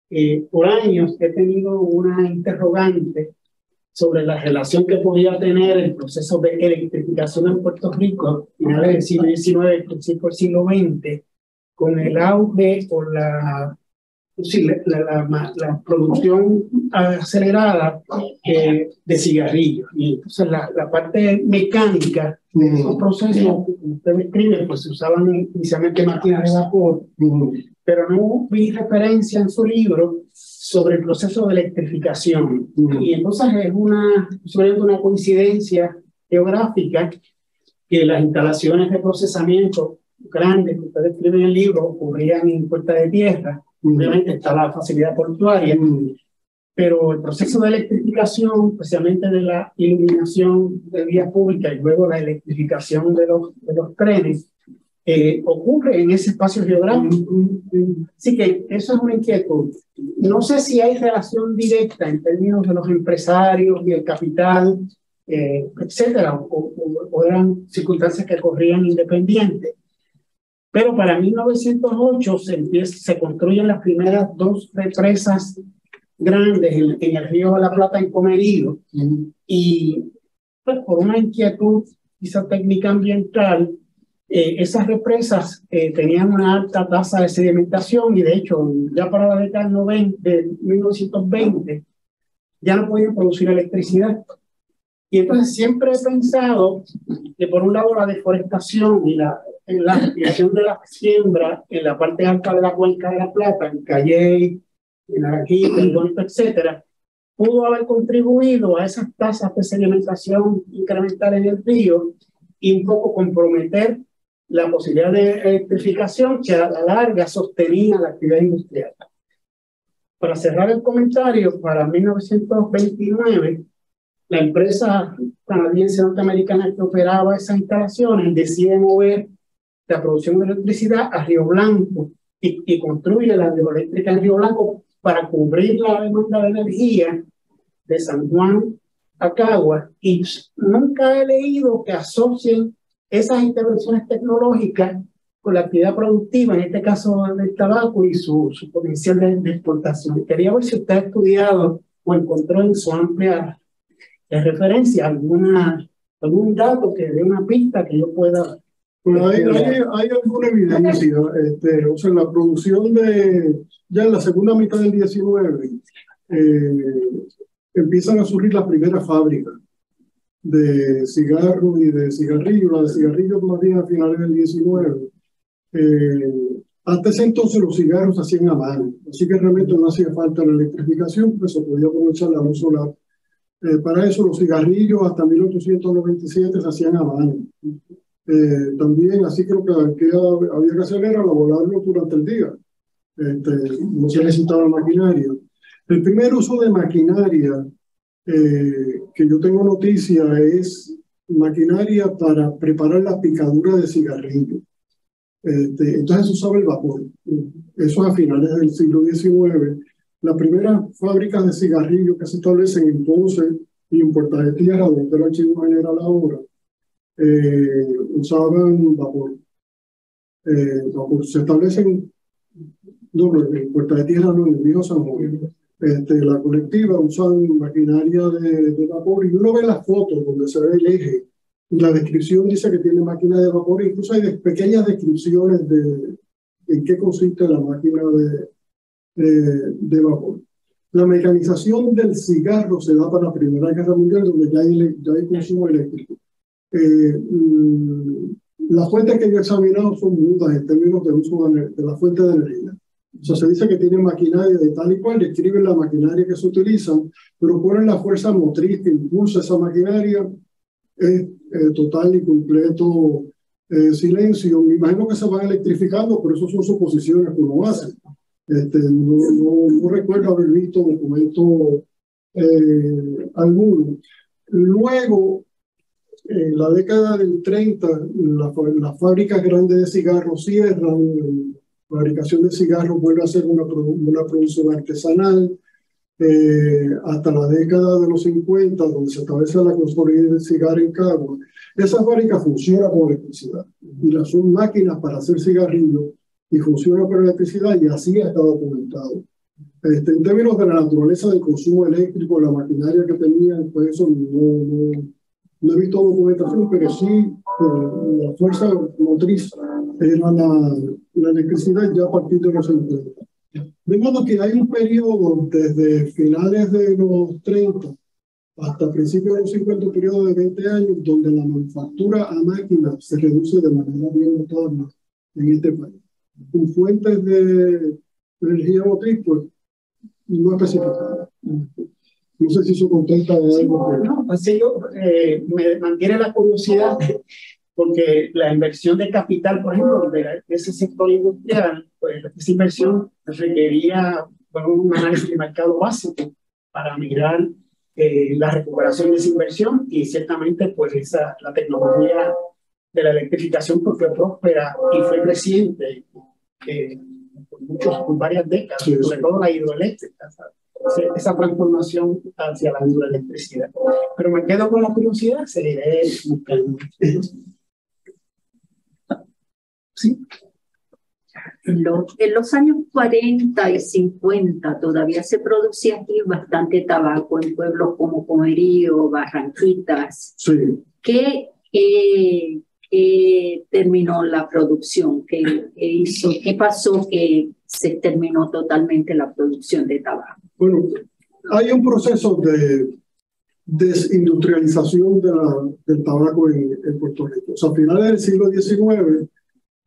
Eh, por años he tenido una interrogante sobre la relación que podía tener el proceso de electrificación en Puerto Rico, finales del siglo XIX, principios del siglo XX, con el auge o la sí, la, la, producción acelerada eh, de cigarrillos. Y entonces la, la parte mecánica de esos procesos, como usted describe, pues se usaban inicialmente máquinas de vapor, pero no vi referencia en su libro sobre el proceso de electrificación. Y entonces es una, una coincidencia geográfica que las instalaciones de procesamiento grandes que usted describe en el libro ocurrían en Puerta de Tierra Obviamente está la facilidad portuaria, pero el proceso de electrificación, especialmente de la iluminación de vías públicas y luego la electrificación de los, de los trenes, eh, ocurre en ese espacio geográfico. Así que eso es una inquietud. No sé si hay relación directa en términos de los empresarios y el capital, eh, etcétera, o, o, eran circunstancias que corrían independientes. Pero para 1908 se, empieza, se construyen las primeras dos represas grandes en, el río de la Plata en Comerío. Y pues, por una inquietud quizá técnica ambiental, eh, esas represas eh, tenían una alta tasa de sedimentación y de hecho ya para la década de 1920 ya no podían producir electricidad. Y entonces siempre he pensado que por un lado la deforestación y la en la ampliación de la siembra en la parte alta de la cuenca de la Plata, en Calle, en Araquita, en Bonito, etcétera, pudo haber contribuido a esas tasas de sedimentación incremental en el río y un poco comprometer la posibilidad de electrificación que a la larga sostenía la actividad industrial. Para cerrar el comentario, para 1929, la empresa canadiense norteamericana que operaba esas instalaciones decide mover la producción de electricidad a Río Blanco y, construye la hidroeléctrica en Río Blanco para cubrir la demanda de energía de San Juan a Cagua. Y nunca he leído que asocien esas intervenciones tecnológicas con la actividad productiva, en este caso del tabaco y su, su potencial de, exportación. Quería ver si usted ha estudiado o encontró en su amplia referencia alguna, algún dato que dé una pista que yo pueda hay, hay, alguna evidencia, este, o sea, la producción de, ya en la segunda mitad del 19, eh, empiezan a surgir las primeras fábricas de cigarros y de cigarrillos, la de cigarrillos más bien a finales del 19. Eh, hasta ese entonces los cigarros se hacían a mano, así que realmente no hacía falta la electrificación, pues se podía aprovechar la luz solar. Eh, para eso los cigarrillos hasta 1897 se hacían a mano. Eh, también, así creo que, había que hacer era laborarlo durante el día. Este, no se necesitaba maquinaria. El primer uso de maquinaria eh, que yo tengo noticia es maquinaria para preparar la picadura de cigarrillo. Este, entonces se usaba el vapor. Eso a finales del siglo XIX. Las primeras fábricas de cigarrillos que se establecen en Ponce y en Puerta de Tierra, donde el Archivo General ahora, eh, usaban vapor. Eh, vapor. Se establecen, no, en Puerta de Tierra, no, en el viejo San Juan este, la colectiva usan maquinaria de, de, vapor y uno ve las fotos donde se ve el eje y la descripción dice que tiene máquina de vapor, incluso hay pequeñas descripciones de en qué consiste la máquina de, de, vapor. La mecanización del cigarro se da para la Primera Guerra Mundial, donde ya hay, ya hay consumo eléctrico. Eh, mm, las fuentes que yo he examinado son mudas en términos de uso de, la fuente de energía. O sea, se dice que tiene maquinaria de tal y cual, describen la maquinaria que se utiliza, pero ponen la fuerza motriz que impulsa esa maquinaria, es eh, total y completo eh, silencio. Me imagino que se van electrificando, pero eso son suposiciones que uno hace. Este, no, no, recuerdo haber visto documento eh, alguno. Luego, en la década del 30, las la fábricas grandes de cigarros cierran, fabricación de cigarros vuelve a ser una, producción artesanal. Eh, hasta la década de los 50, donde se establece la construcción del cigarro en Cagua, esa fábrica funciona con electricidad y las son máquinas para hacer cigarrillos y funciona con electricidad y así estado documentado. Este, en términos de la naturaleza del consumo eléctrico, la maquinaria que tenían, pues eso no, no, he visto documentación, pero sí la fuerza motriz era la, la electricidad ya a partir de los 50. De modo que hay un periodo desde finales de los 30 hasta principios de los 50, un periodo de 20 años, donde la manufactura a máquina se reduce de manera bien notable en este país. Con fuentes de energía motriz, pues no especificadas. No sé si eso contesta de algo. No, así pues yo, eh, me mantiene la curiosidad porque la inversión de capital, por ejemplo, de ese sector industrial, pues esa inversión requería bueno, un análisis de mercado básico para mirar eh, la recuperación de esa inversión y ciertamente pues esa, la tecnología de la electrificación pues, fue próspera y fue creciente eh, por, muchos, por varias décadas, sobre todo la hidroeléctrica, esa transformación hacia la hidroelectricidad. Pero me quedo con la curiosidad, seguiré buscando. Sí. En los, años 40 y 50 todavía se producía aquí bastante tabaco en pueblos como Comerío, Barranquitas. Sí. ¿Qué, terminó la producción? ¿Qué, hizo? ¿Qué pasó que se terminó totalmente la producción de tabaco? Bueno, hay un proceso de desindustrialización de del tabaco en, en Puerto Rico. O sea, a finales del siglo XIX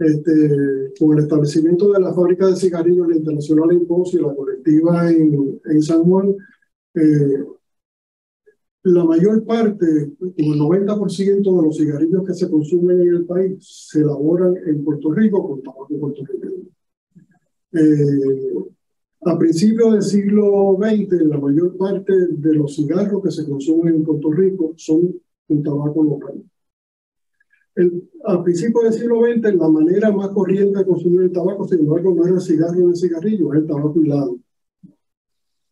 este, con el establecimiento de la fábrica de cigarrillos la Internacional en Ponce y la colectiva en, en San Juan, eh, la mayor parte, como el 90% de los cigarrillos que se consumen en el país se elaboran en Puerto Rico con tabaco puertorriqueño. Eh, a principios del siglo XX, la mayor parte de los cigarros que se consumen en Puerto Rico son con tabaco local. A principios del siglo XX, la manera más corriente de consumir el tabaco, sin embargo, no era el cigarro o el cigarrillo, era el tabaco hilado.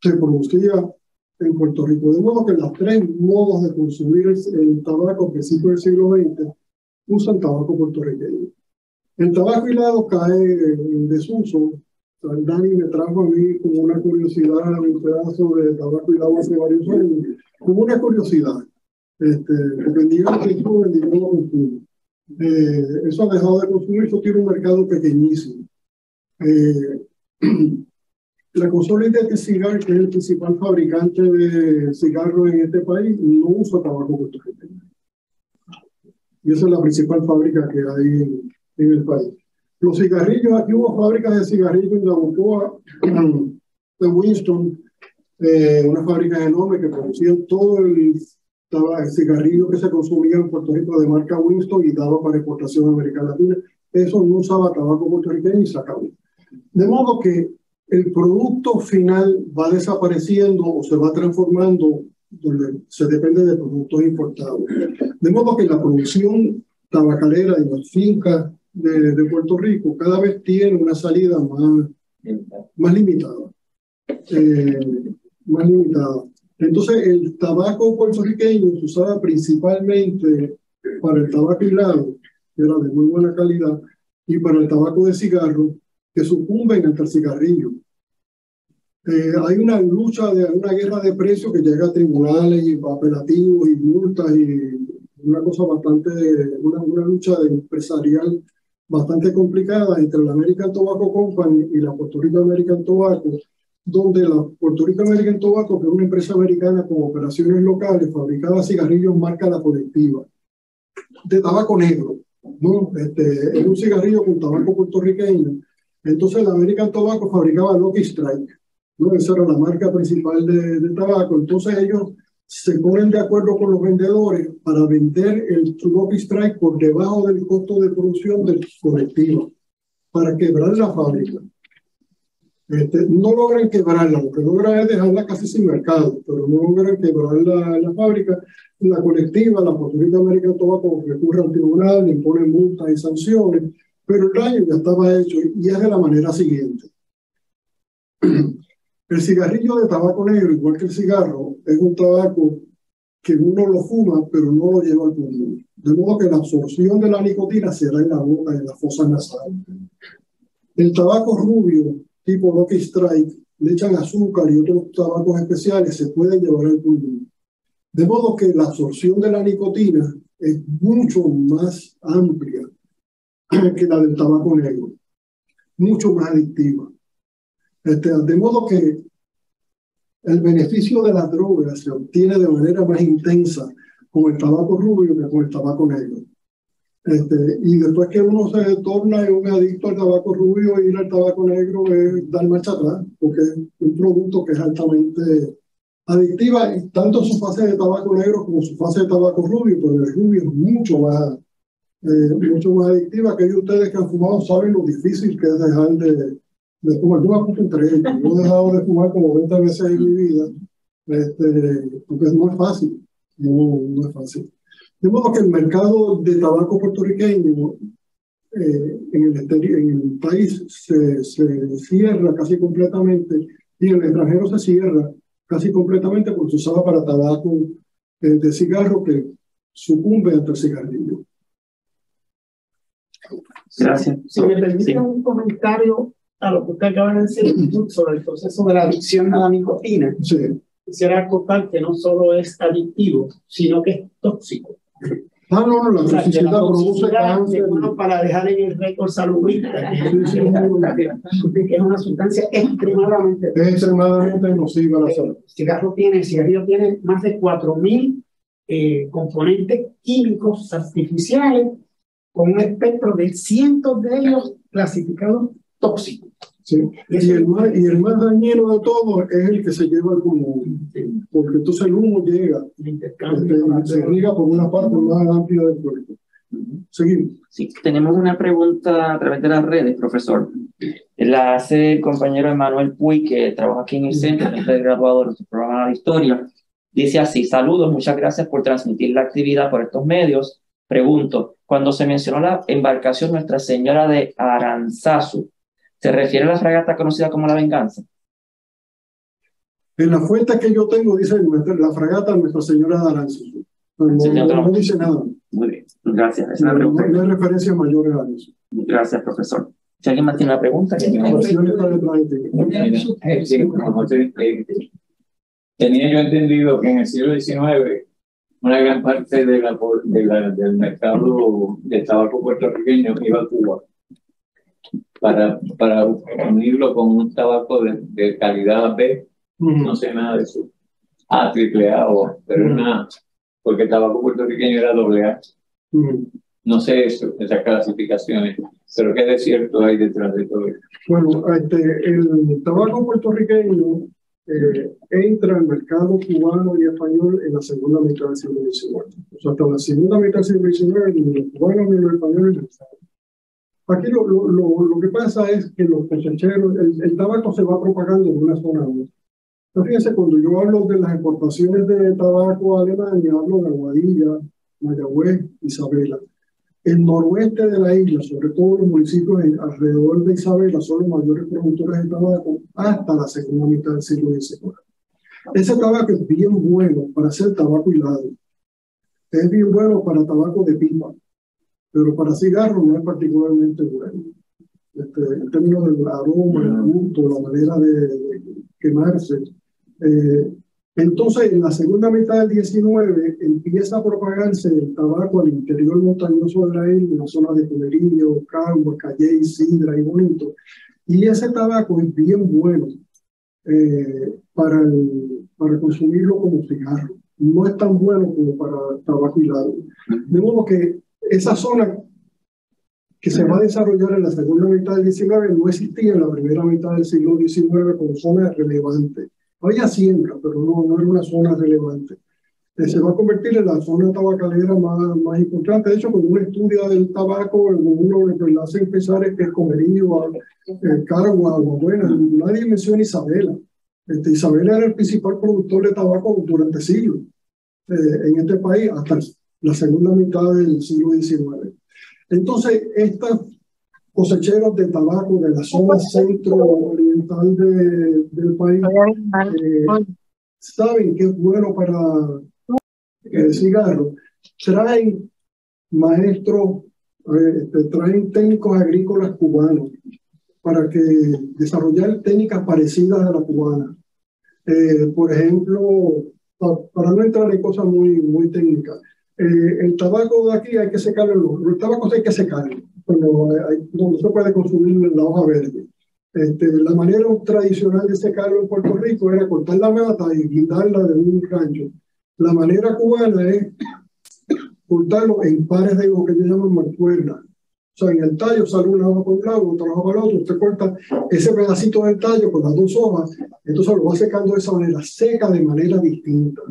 Se producía en Puerto Rico. De modo que los tres modos de consumir el, tabaco a principios del siglo XX usan tabaco puertorriqueño. El tabaco hilado cae en desuso. Dani me trajo a mí como una curiosidad un pedazo de tabaco hilado hace varios años, como una curiosidad. Este, porque vendían que yo vendían consumo. Eh, eso ha dejado de consumir, eso tiene un mercado pequeñísimo. Eh, la Consolidated Cigar, que es el principal fabricante de cigarros en este país, no usa tabaco puertorriqueño. Y esa es la principal fábrica que hay en, en el país. Los cigarrillos, aquí hubo fábricas de cigarrillos en la Bucoa, de Winston, eh, una fábrica enorme que producían todo el, el cigarrillo que se consumía en Puerto Rico de marca Winston y daba para exportación a América Latina. Eso no usaba tabaco puertorriqueño y se acabó. De modo que el producto final va desapareciendo o se va transformando, donde se depende de productos importados. De modo que la producción tabacalera en las fincas de, de, Puerto Rico cada vez tiene una salida más, más limitada. Eh, más limitada. Entonces, el tabaco puertorriqueño se usaba principalmente para el tabaco hilado, que era de muy buena calidad, y para el tabaco de cigarro, que sucumben ante el cigarrillo. Eh, hay una lucha, de una guerra de precios que llega a tribunales y apelativos y multas y una cosa bastante, una, una lucha empresarial bastante complicada entre la American Tobacco Company y la Puerto Rico American Tobacco, donde la Puerto Rico American Tobacco, que es una empresa americana con operaciones locales, fabricaba cigarrillos marca La Colectiva, de tabaco negro. ¿no? Este, es un cigarrillo con tabaco puertorriqueño. Entonces la American Tobacco fabricaba Lucky Strike. ¿no? Esa era la marca principal de, de tabaco. Entonces ellos se ponen de acuerdo con los vendedores para vender el Lucky Strike por debajo del costo de producción del colectivo, para quebrar la fábrica. Este, no logran quebrarla, lo que logran es dejarla casi sin mercado, pero no logran quebrar la, la fábrica. La colectiva, la Rico American Tobacco recurre al tribunal, le impone multas y sanciones, pero el daño ya estaba hecho y es de la manera siguiente. El cigarrillo de tabaco negro, igual que el cigarro, es un tabaco que uno lo fuma, pero no lo lleva al pulmón. De modo que la absorción de la nicotina se da en la boca, en la fosa nasal. El tabaco rubio, tipo Lucky Strike, le echan azúcar y otros tabacos especiales, se pueden llevar al pulmón. De modo que la absorción de la nicotina es mucho más amplia que la del tabaco negro, mucho más adictiva. Este, de modo que el beneficio de la droga se obtiene de manera más intensa con el tabaco rubio que con el tabaco negro. Este, y después que uno se torna un adicto al tabaco rubio ir al tabaco negro es dar marcha atrás, porque es un producto que es altamente adictiva, tanto su fase de tabaco negro como su fase de tabaco rubio, pero el rubio es mucho más, eh, mucho más adictiva. que ustedes que han fumado saben lo difícil que es dejar de, de fumar. Yo me entre ellos. Yo he dejado de fumar como 20 veces en mi vida, este, porque no es fácil. No, no es fácil. De modo que el mercado de tabaco puertorriqueño eh, en, el en, el país se, se, cierra casi completamente y en el extranjero se cierra casi completamente porque se usaba para tabaco eh, de cigarro que sucumbe ante el cigarrillo. Gracias. Si me permite un comentario a lo que usted acaba de decir sobre el proceso de la adicción a la nicotina. Sí. Quisiera acotar que no solo es adictivo, sino que es tóxico. Ah, no, no, la toxicidad produce cáncer. Bueno, para dejar en el récord saludista, que es una sustancia extremadamente es extremadamente nociva la salud. El cigarro tiene, el cigarrillo tiene más de 4.000 eh, componentes químicos artificiales con un espectro de cientos de ellos clasificados tóxico. Sí. Y, el más, y el más dañino de todo es el que se lleva al pulmón, porque entonces el humo llega, se riega por una parte más amplia del cuerpo. Seguimos. Sí, tenemos una pregunta a través de las redes, profesor. La hace el compañero Emanuel Puy, que trabaja aquí en el centro, es el graduado de nuestro programa de historia. Dice así, saludos, muchas gracias por transmitir la actividad por estos medios. Pregunto, cuando se mencionó la embarcación Nuestra Señora de Aranzazu, ¿Se refiere a la fragata conocida como la Venganza? En la fuente que yo tengo dice la fragata Nuestra Señora de Aranzazu. No, dice nada. Muy bien, gracias. no, no, hay referencia mayor a eso. Gracias, profesor. Si alguien más tiene una pregunta, Tenía yo entendido que en el siglo XIX una gran parte de la, de la, del mercado de tabaco puertorriqueño iba a Cuba para, para unirlo con un tabaco de, de calidad B, no sé nada de eso. A, triple A, o, pero nada, porque el tabaco puertorriqueño era doble A. No sé eso, esas clasificaciones, pero ¿qué de cierto hay detrás de todo esto? Bueno, este, el tabaco puertorriqueño eh, entra al mercado cubano y español en la segunda mitad del siglo XIX. O sea, hasta la segunda mitad del siglo XIX, ni los cubanos ni los españoles Aquí lo, lo, lo, lo, que pasa es que los cosecheros, el, el, tabaco se va propagando de una zona a otra. Entonces, fíjense, cuando yo hablo de las exportaciones de tabaco a Alemania, hablo de Aguadilla, Mayagüez, Isabela. El noroeste de la isla, sobre todo los municipios alrededor de Isabela, son los mayores productores de tabaco hasta la segunda mitad del siglo XIX. Ese tabaco es bien bueno para hacer tabaco hilado. Es bien bueno para tabaco de pipa, pero para cigarro no es particularmente bueno. Este, en términos del aroma, el gusto, la manera de, de quemarse. Eh, entonces, en la segunda mitad del 19 empieza a propagarse el tabaco al interior montañoso de la isla, en la zona de Comerillo, Cagua, Calle, Sidra y Bonito. Y ese tabaco es bien bueno eh, para, el, para consumirlo como cigarro. No es tan bueno como para tabaco hilado. De modo que esa zona que se va a desarrollar en la segunda mitad del 19 no existía en la primera mitad del siglo XIX como zona relevante. Había siembra, pero no, no era una zona relevante. Eh, se va a convertir en la zona tabacalera más, más importante. De hecho, cuando uno estudia del tabaco, uno lo hace empezar es que es Comerío, eh, Caragua, Buena. Nadie menciona Isabela. Este, Isabela era el principal productor de tabaco durante siglos eh, en este país, hasta la segunda mitad del siglo XIX. Entonces, estas cosecheros de tabaco de la zona centro-oriental de, del país eh, saben que es bueno para el cigarro. Traen maestros, eh, este, traen técnicos agrícolas cubanos para que desarrollar técnicas parecidas a la cubana. Eh, por ejemplo, para no entrar en cosas muy, muy técnicas, el tabaco de aquí hay que secarlo, el tabaco hay que secarlo cuando, no se puede consumir la hoja verde. Este, la manera tradicional de secarlo en Puerto Rico era cortar la mata y guindarla de un rancho. La manera cubana es cortarlo en pares de lo que se llaman mancuernas. O sea, en el tallo sale una hoja por un lado, otra hoja por el otro, usted corta ese pedacito del tallo con las dos hojas, entonces lo va secando de esa manera, seca de manera distinta.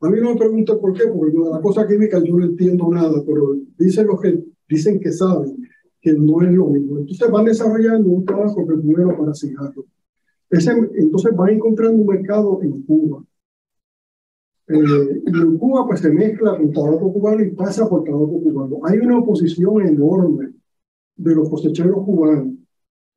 A mí no me pregunto por qué, porque yo de la cosa química yo no entiendo nada, pero dicen los que dicen que saben que no es lo mismo. Entonces van desarrollando un trabajo que es bueno para cigarros. entonces van encontrando un mercado en Cuba. Eh, y en Cuba pues se mezcla con tabaco cubano y pasa por tabaco cubano. Hay una oposición enorme de los cosecheros cubanos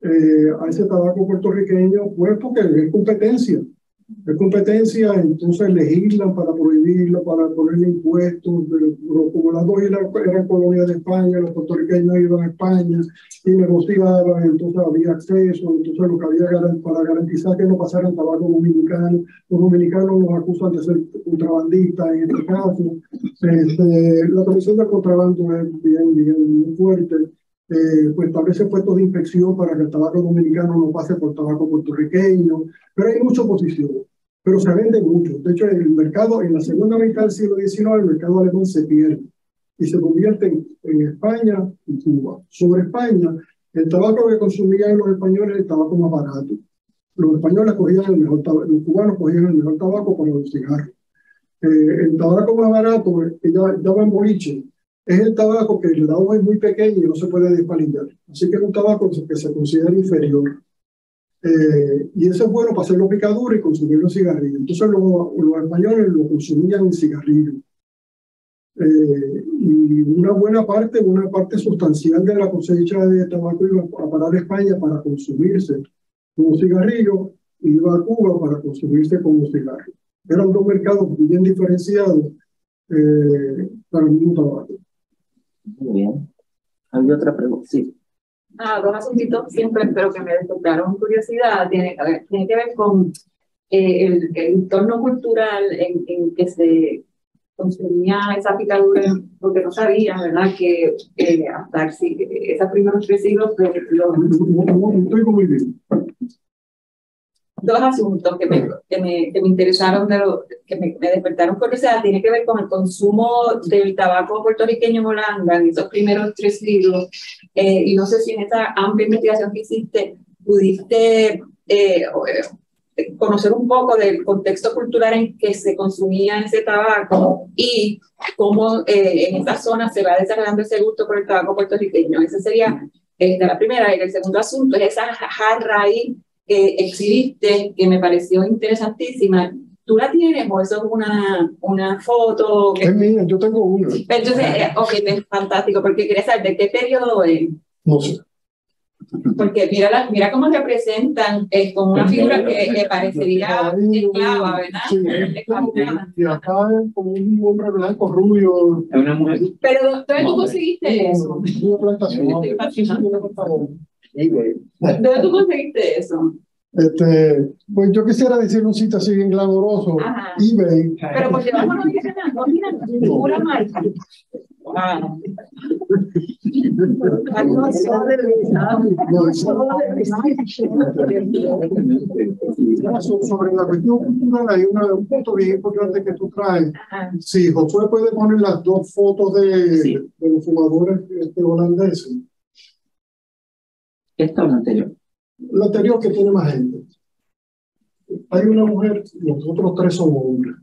eh, a ese tabaco puertorriqueño, pues porque es competencia de competencia, entonces legislan para prohibirlo, para ponerle impuestos, pero como las dos eran, eran colonias de España, los puertorriqueños iban a España y negociaban, entonces había acceso, entonces lo que había para garantizar que no pasaran tabaco dominicano, los dominicanos los acusan de ser contrabandistas en este caso, este, la comisión de contrabando es bien, bien fuerte, eh, pues establece puestos de inspección para que el tabaco dominicano no pase por tabaco puertorriqueño, pero hay mucha oposición, pero se vende mucho. De hecho, el mercado, en la segunda mitad del siglo XIX, el mercado alemán se pierde y se convierte en, España y Cuba. Sobre España, el tabaco que consumían los españoles es el tabaco más barato. Los españoles cogían el mejor tabaco, los cubanos cogían el mejor tabaco para los cigarros. Eh, el tabaco más barato, que ya, ya va en boliche, es el tabaco que el hoja es muy pequeño y no se puede despalillar. Así que es un tabaco que se considera inferior. Eh, y eso es bueno para hacerlo picadura y consumir los cigarrillos. Entonces los, los lo consumían en cigarrillos. Eh, y una buena parte, una parte sustancial de la cosecha de tabaco iba a parar a España para consumirse como cigarrillo y iba a Cuba para consumirse como cigarro. Eran dos mercados bien diferenciados eh, para el mismo tabaco. Muy bien. ¿Hay otra pregunta? Sí. Ah, dos asuntitos siempre espero que me despertaron curiosidad. Tiene, tiene que ver con eh, el, el, entorno cultural en, en, que se consumía esa picadura, porque no sabía, ¿verdad?, que eh, hasta si, esos primeros tres siglos de los... Estoy muy bien. Dos asuntos que me, que me, que me interesaron, de lo, que me, me despertaron curiosidad. Tiene que ver con el consumo del tabaco puertorriqueño en Holanda, en esos primeros tres libros. Eh, y no sé si en esa amplia investigación que hiciste pudiste eh, conocer un poco del contexto cultural en que se consumía ese tabaco y cómo eh, en esa zona se va desarrollando ese gusto por el tabaco puertorriqueño. Esa sería la primera. Y el segundo asunto es esa ahí que exhibiste, que me pareció interesantísima. ¿Tú la tienes o eso es una, una foto? Es mía, yo tengo una. Entonces, eh, ok, es fantástico, porque quería saber de qué periodo es. No sé. Porque mira, la, mira cómo representan es como una figura que, que parecería esclava, ¿verdad? Sí, y acá como un hombre blanco, rubio. Es una mujer. Pero ¿dónde tú conseguiste eso? Una plantación. Estoy fascinado. ¿Dónde tú conseguiste eso? Este, pues yo quisiera decir un sitio así bien glamoroso, Ajá. eBay. Pero porque vamos no dice nada, no tiene ninguna marca. Ah. Sobre la cuestión cultural hay una- un punto bien importante que tú traes. Ajá. Sí, Josué puede poner las dos fotos de, Sí. de los fumadores este, holandeses. Esta o la anterior. La anterior que tiene más gente. Hay una mujer, los otros tres son hombres.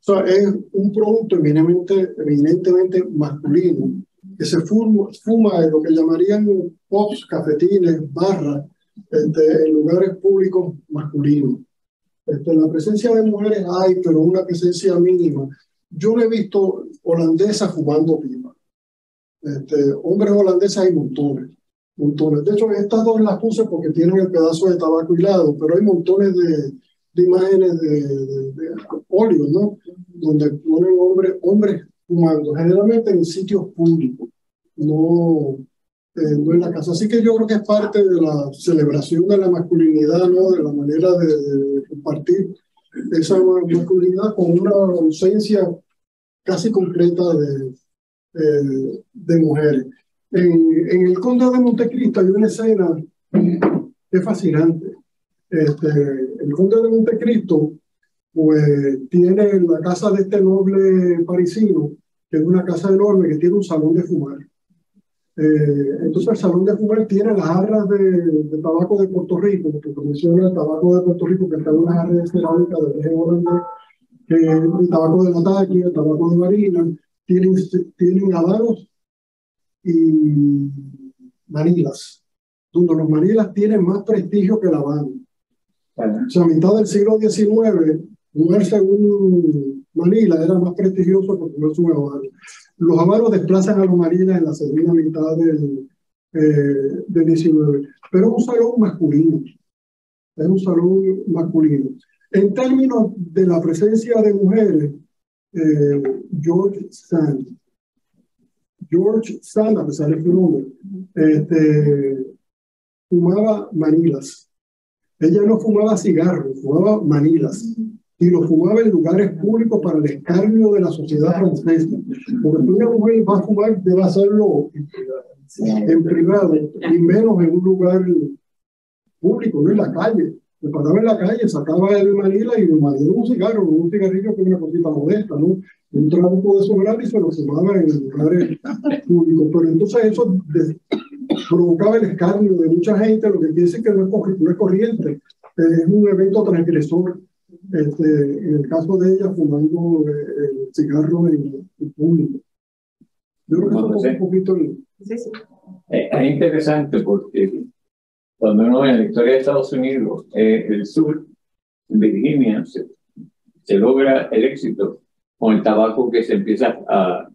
O sea, es un producto eminentemente, eminentemente masculino que se fuma, fuma en lo que llamarían pops, cafetines, barras, este, en lugares públicos masculinos. Este, la presencia de mujeres hay, pero una presencia mínima. Yo no he visto holandesas fumando pipa. Este, hombres holandeses hay montones, montones. De hecho, estas dos las puse porque tienen el pedazo de tabaco hilado, pero hay montones de, de imágenes de, de, de óleo, ¿no? Donde ponen hombres, hombres fumando, generalmente en sitios públicos, no, eh, no en la casa. Así que yo creo que es parte de la celebración de la masculinidad, ¿no? De la manera de, compartir esa masculinidad con una ausencia casi completa de, eh, de mujeres. En, en el Conde de Montecristo hay una escena que es fascinante. Este, el Conde de Montecristo pues tiene la casa de este noble parisino, que es una casa enorme que tiene un salón de fumar. Eh, entonces el salón de fumar tiene las jarras de, de tabaco de Puerto Rico, porque menciona el tabaco de Puerto Rico, que está en una de cerámica de origen holandés, el tabaco de Latakia, el tabaco de Marina, tienen, tienen habanos y manilas, donde los manilas tienen más prestigio que la habano. O sea, a mitad del siglo XIX, fumarse un Manila era más prestigioso que fumarse un habano. Los habanos desplazan a los Manilas en la segunda mitad del, eh, del XIX, pero es un salón masculino. Es un salón masculino. En términos de la presencia de mujeres, eh, George Sand, George Sand, a pesar de su nombre, este, fumaba manilas. Ella no fumaba cigarros, fumaba manilas. Y lo fumaba en lugares públicos para el escarnio de la sociedad francesa. Porque una mujer va a fumar, debe hacerlo en privado, y menos en un lugar público, no en la calle. Me paraba en la calle, sacaba el manila y me mandaba un cigarro, un cigarrillo que es una cosita modesta, ¿no? Un trabuco de eso grande y se lo fumaba en lugares públicos. Pero entonces eso de, provocaba el escarnio de mucha gente, lo que quiere decir que no es, no es corriente, es un evento transgresor. Este, en el caso de ella, fumando eh, el cigarro en, en público. Yo creo que eso fue un poquito el- Sí, sí. Eh, Es interesante porque cuando uno ve la historia de Estados Unidos, eh, el sur, en Virginia, se, se logra el éxito con el tabaco que se empieza a,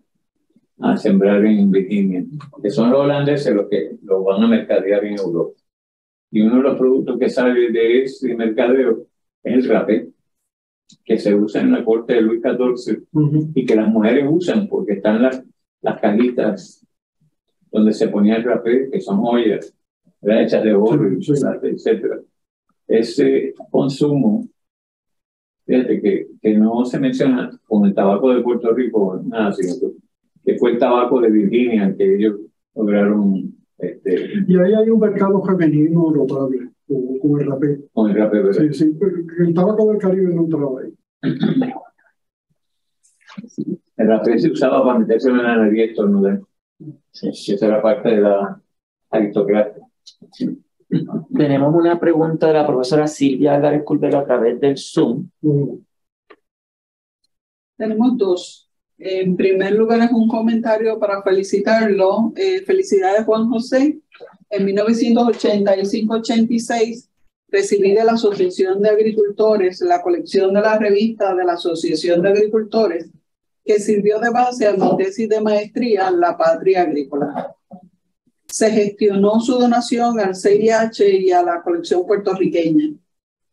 a sembrar en Virginia, que son los holandeses los que lo van a mercadear en Europa. Y uno de los productos que sale de ese mercadeo es el rapé, que se usa en la corte de Luis XIV Ujú. y que las mujeres usan porque están las, las cajitas donde se ponía el rapé, que son joyas, ¿verdad? hechas de oro, Sí, sí. etcétera. Ese consumo, fíjate que, que no se menciona con el tabaco de Puerto Rico, nada, sino que, que fue el tabaco de Virginia que ellos lograron. Este, Y ahí hay un mercado femenino notable. con, con el rapé. Con el rapé, ¿verdad? Sí, sí, pero el tabaco del Caribe no entraba ahí. El rapé se usaba para meterse en la nariz y estornudar. Sí, esa era parte de la aristocracia. Tenemos una pregunta de la profesora Silvia Álvarez Culvero a través del Zoom. Tenemos dos. En primer lugar es un comentario para felicitarlo. Eh, felicidades Juan José. En 1985-86 recibí de la Asociación de Agricultores la colección de la revista de la Asociación de Agricultores que sirvió de base a mi tesis de maestría La Patria Agrícola. Se gestionó su donación al CIH y a la colección puertorriqueña.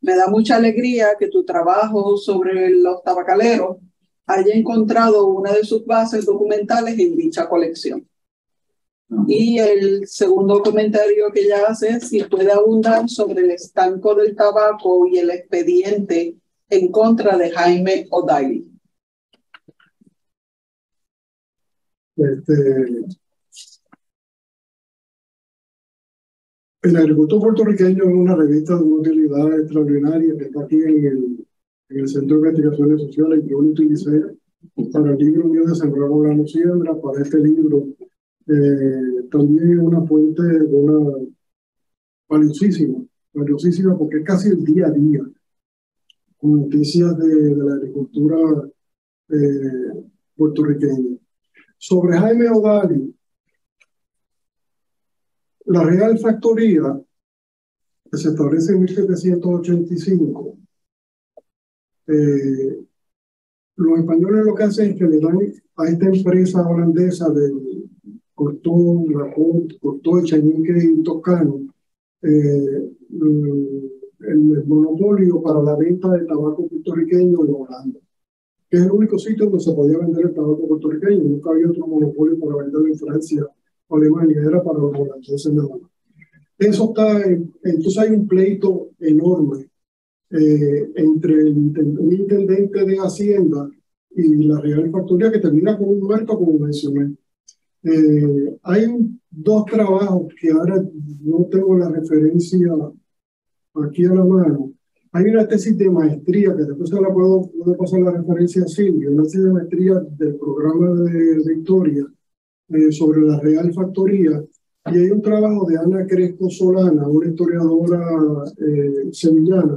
Me da mucha alegría que tu trabajo sobre los tabacaleros haya encontrado una de sus bases documentales en dicha colección. Y el segundo comentario que ella hace es si puede abundar sobre el estanco del tabaco y el expediente en contra de Jaime O'Daly. Este, el agricultor puertorriqueño es una revista de una utilidad extraordinaria que está aquí en el, en el Centro de Investigaciones Sociales y yo lo utilicé para el libro mío de Sembrar la Siembra, para este libro. Eh, también es una fuente una, valiosísima, valiosísima porque es casi el día a día, con noticias de, de la agricultura eh, puertorriqueña. Sobre Jaime O'Dali, la Real Factoría, que se establece en 1785, eh, los españoles lo que hacen es que le dan a esta empresa holandesa de Cortó, la Cortó, Echenique y Toscano eh, el monopolio para la venta de tabaco puertorriqueño en Holanda que es el único sitio donde se podía vender el tabaco puertorriqueño. Nunca había otro monopolio para venderlo en Francia o Alemania, era para los holandeses nada más. Eso está, entonces hay un pleito enorme eh, entre el, un intendente de Hacienda y la Real Factoría que termina con un muerto, como mencioné. Eh, hay dos trabajos que ahora no tengo la referencia aquí a la mano, hay una tesis de maestría, que después se la puedo, puedo pasar la referencia a Silvia, una tesis de maestría del programa de, Victoria eh, sobre la Real Factoría. Y hay un trabajo de Ana Crespo Solana, una historiadora eh, sevillana,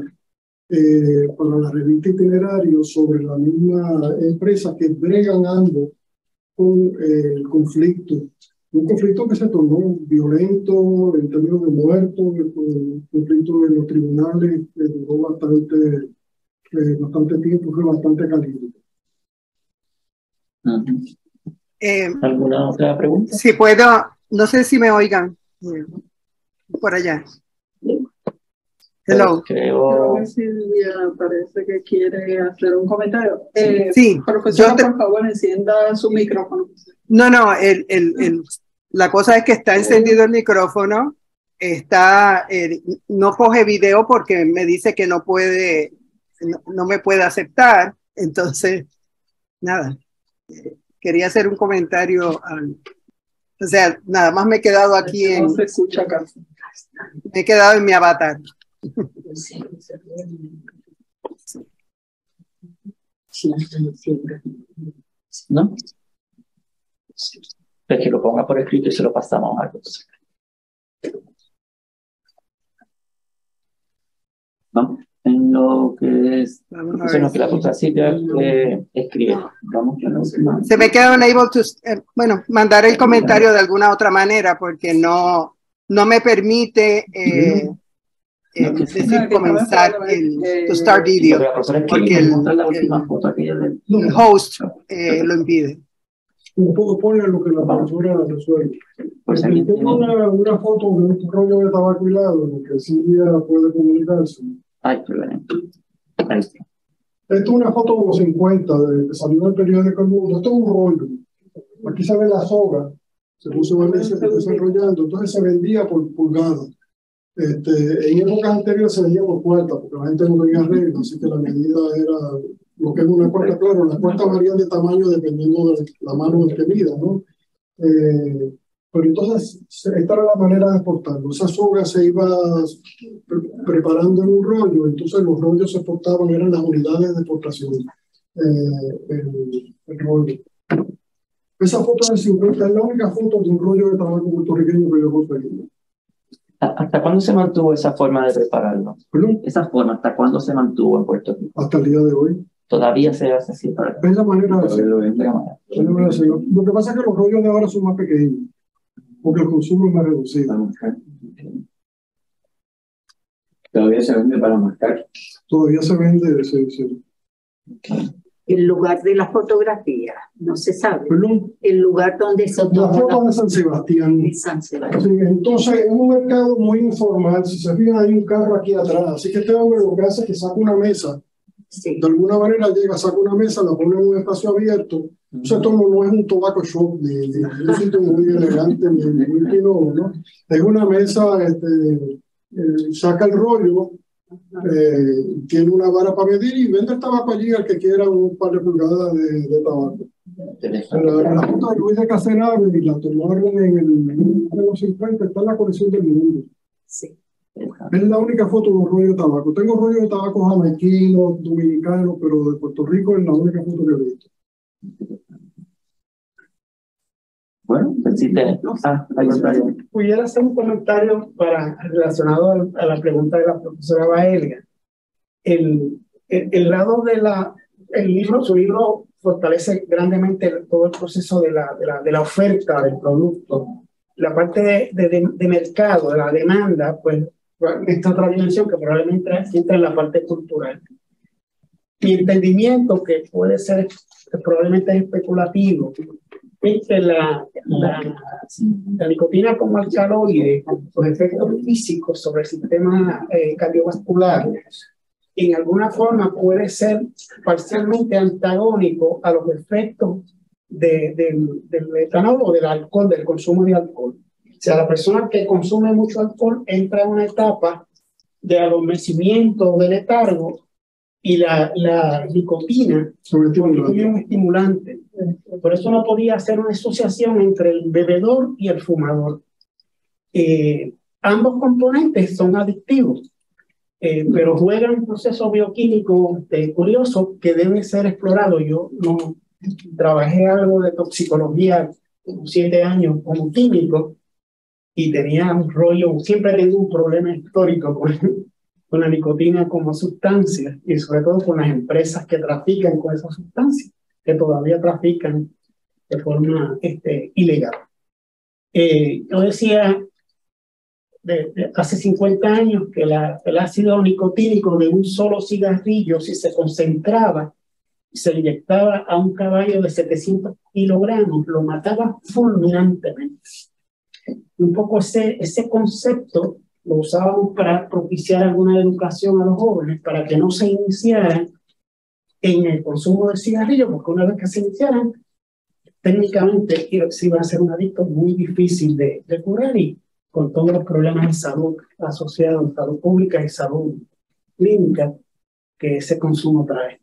eh, para la revista Itinerario sobre la misma empresa que bregan ambos con el conflicto un conflicto que se tornó violento en términos de muertos, un conflicto en los tribunales que duró bastante, eh, bastante tiempo, fue bastante caliente. Eh, ¿Alguna otra pregunta? Si puedo, no sé si me oigan por allá. Hello. Creo que Silvia parece que quiere hacer un comentario. Eh, sí. Profesora, por favor, encienda su micrófono. No, no, el, el, el, la cosa es que está encendido el micrófono, está, eh, no coge video porque me dice que no puede, no, me puede aceptar. Entonces, nada, quería hacer un comentario. o sea, nada más me he quedado aquí en. se escucha acá. Me he quedado en mi avatar. ¿No? pues que lo ponga por escrito y se lo pasamos a los. ¿No? En lo que es, en que la cosa eh, escribe. Vamos, se me queda unable to, eh, bueno, mandar el comentario de alguna otra manera porque no, no me permite eh, eh, decir, comenzar el to start video porque el, el host eh, lo impide. Un poco pone lo que la profesora resuelve. Pues tengo una, una, foto de un rollo de tabaco en el que Silvia puede comunicarse. Ay, perdón. Esta es una foto de los 50 de, que salió del periódico El Mundo. Esto es un rollo. Aquí se ve la soga. Se puso desarrollando. Entonces se vendía por pulgada. Este, en épocas anteriores se vendía por cuarta, porque la gente no tenía reglas, así que la medida era lo que es una cuarta, claro, las cuartas varían de tamaño dependiendo de la mano del que mida, ¿no? Eh, Pero entonces, esta era la manera de exportarlo. Esa soga se iba preparando en un rollo, entonces los rollos se exportaban, eran las unidades de exportación. Eh, el, el, rollo. Esa foto del 50 es la única foto de un rollo de tabaco puertorriqueño que yo conseguí. ¿Hasta cuándo se mantuvo esa forma de prepararlo? ¿Perdón? Esa forma, ¿hasta cuándo se mantuvo en Puerto Rico? Hasta el día de hoy. Todavía se hace así. Es la manera de hacerlo. Lo que pasa es que los rollos de ahora son más pequeños porque el consumo es más reducido. ¿Todavía se vende para marcar? Todavía se vende, sí, sí. El lugar de la fotografía, no se sabe. ¿Perdón? El lugar donde se La foto de San Sebastián. De San Sebastián. Sí, entonces, es un mercado muy informal. Si se fijan, hay un carro aquí atrás. Así que este hombre lo que hace es que saca una mesa. Sí. De alguna manera llega, saca una mesa, la pone en un espacio abierto. Entonces, esto no, no es un tobacco shop, ni un sitio muy elegante, ni, ni muy fino, ¿no? Es una mesa, este, eh, saca el rollo, eh, tiene una vara para medir y vende el tabaco allí al que quiera un par de pulgadas de, de tabaco. La, la foto de Luis de Casenave y la tomaron en el en los 50, está en la colección del mundo. Sí. Es la única foto de un rollo de tabaco. Tengo rollo de tabaco jamaiquino, dominicano, pero de Puerto Rico es la única foto que he visto. Bueno, pues sí, te... ah. Pudiera hacer un comentario para, relacionado a, a la pregunta de la profesora Baelga. El, el, el, lado de la, el libro, su libro fortalece grandemente todo el proceso de la, de la, de la oferta del producto. La parte de, de, de, mercado, de la demanda, pues esta otra dimensión que probablemente entra en la parte cultural. Mi entendimiento, que puede ser, que probablemente es especulativo, es que la, la, la nicotina como alcaloide, los efectos físicos sobre el sistema eh, cardiovascular, en alguna forma puede ser parcialmente antagónico a los efectos de, de, del etanol o del alcohol, del consumo de alcohol. O sea, la persona que consume mucho alcohol entra en una etapa de adormecimiento, de letargo, y la, la nicotina es un estimulante. Por eso no podía hacer una asociación entre el bebedor y el fumador. Eh, ambos componentes son adictivos, eh, pero juegan un proceso bioquímico eh, curioso que debe ser explorado. Yo no trabajé algo de toxicología siete años como químico y tenía un rollo, siempre tengo un problema histórico con, con la nicotina como sustancia y sobre todo con las empresas que trafican con esa sustancia, que todavía trafican de forma este, ilegal. Eh, yo decía de, de hace 50 años que la, el ácido nicotínico de un solo cigarrillo, si se concentraba y se inyectaba a un caballo de 700 kilogramos, lo mataba fulminantemente. Y un poco ese, ese concepto lo usábamos para propiciar alguna educación a los jóvenes, para que no se iniciaran en el consumo de cigarrillos, porque una vez que se iniciaran, técnicamente se iba a ser un adicto muy difícil de, de curar y con todos los problemas de salud asociados, salud pública y salud clínica que ese consumo trae.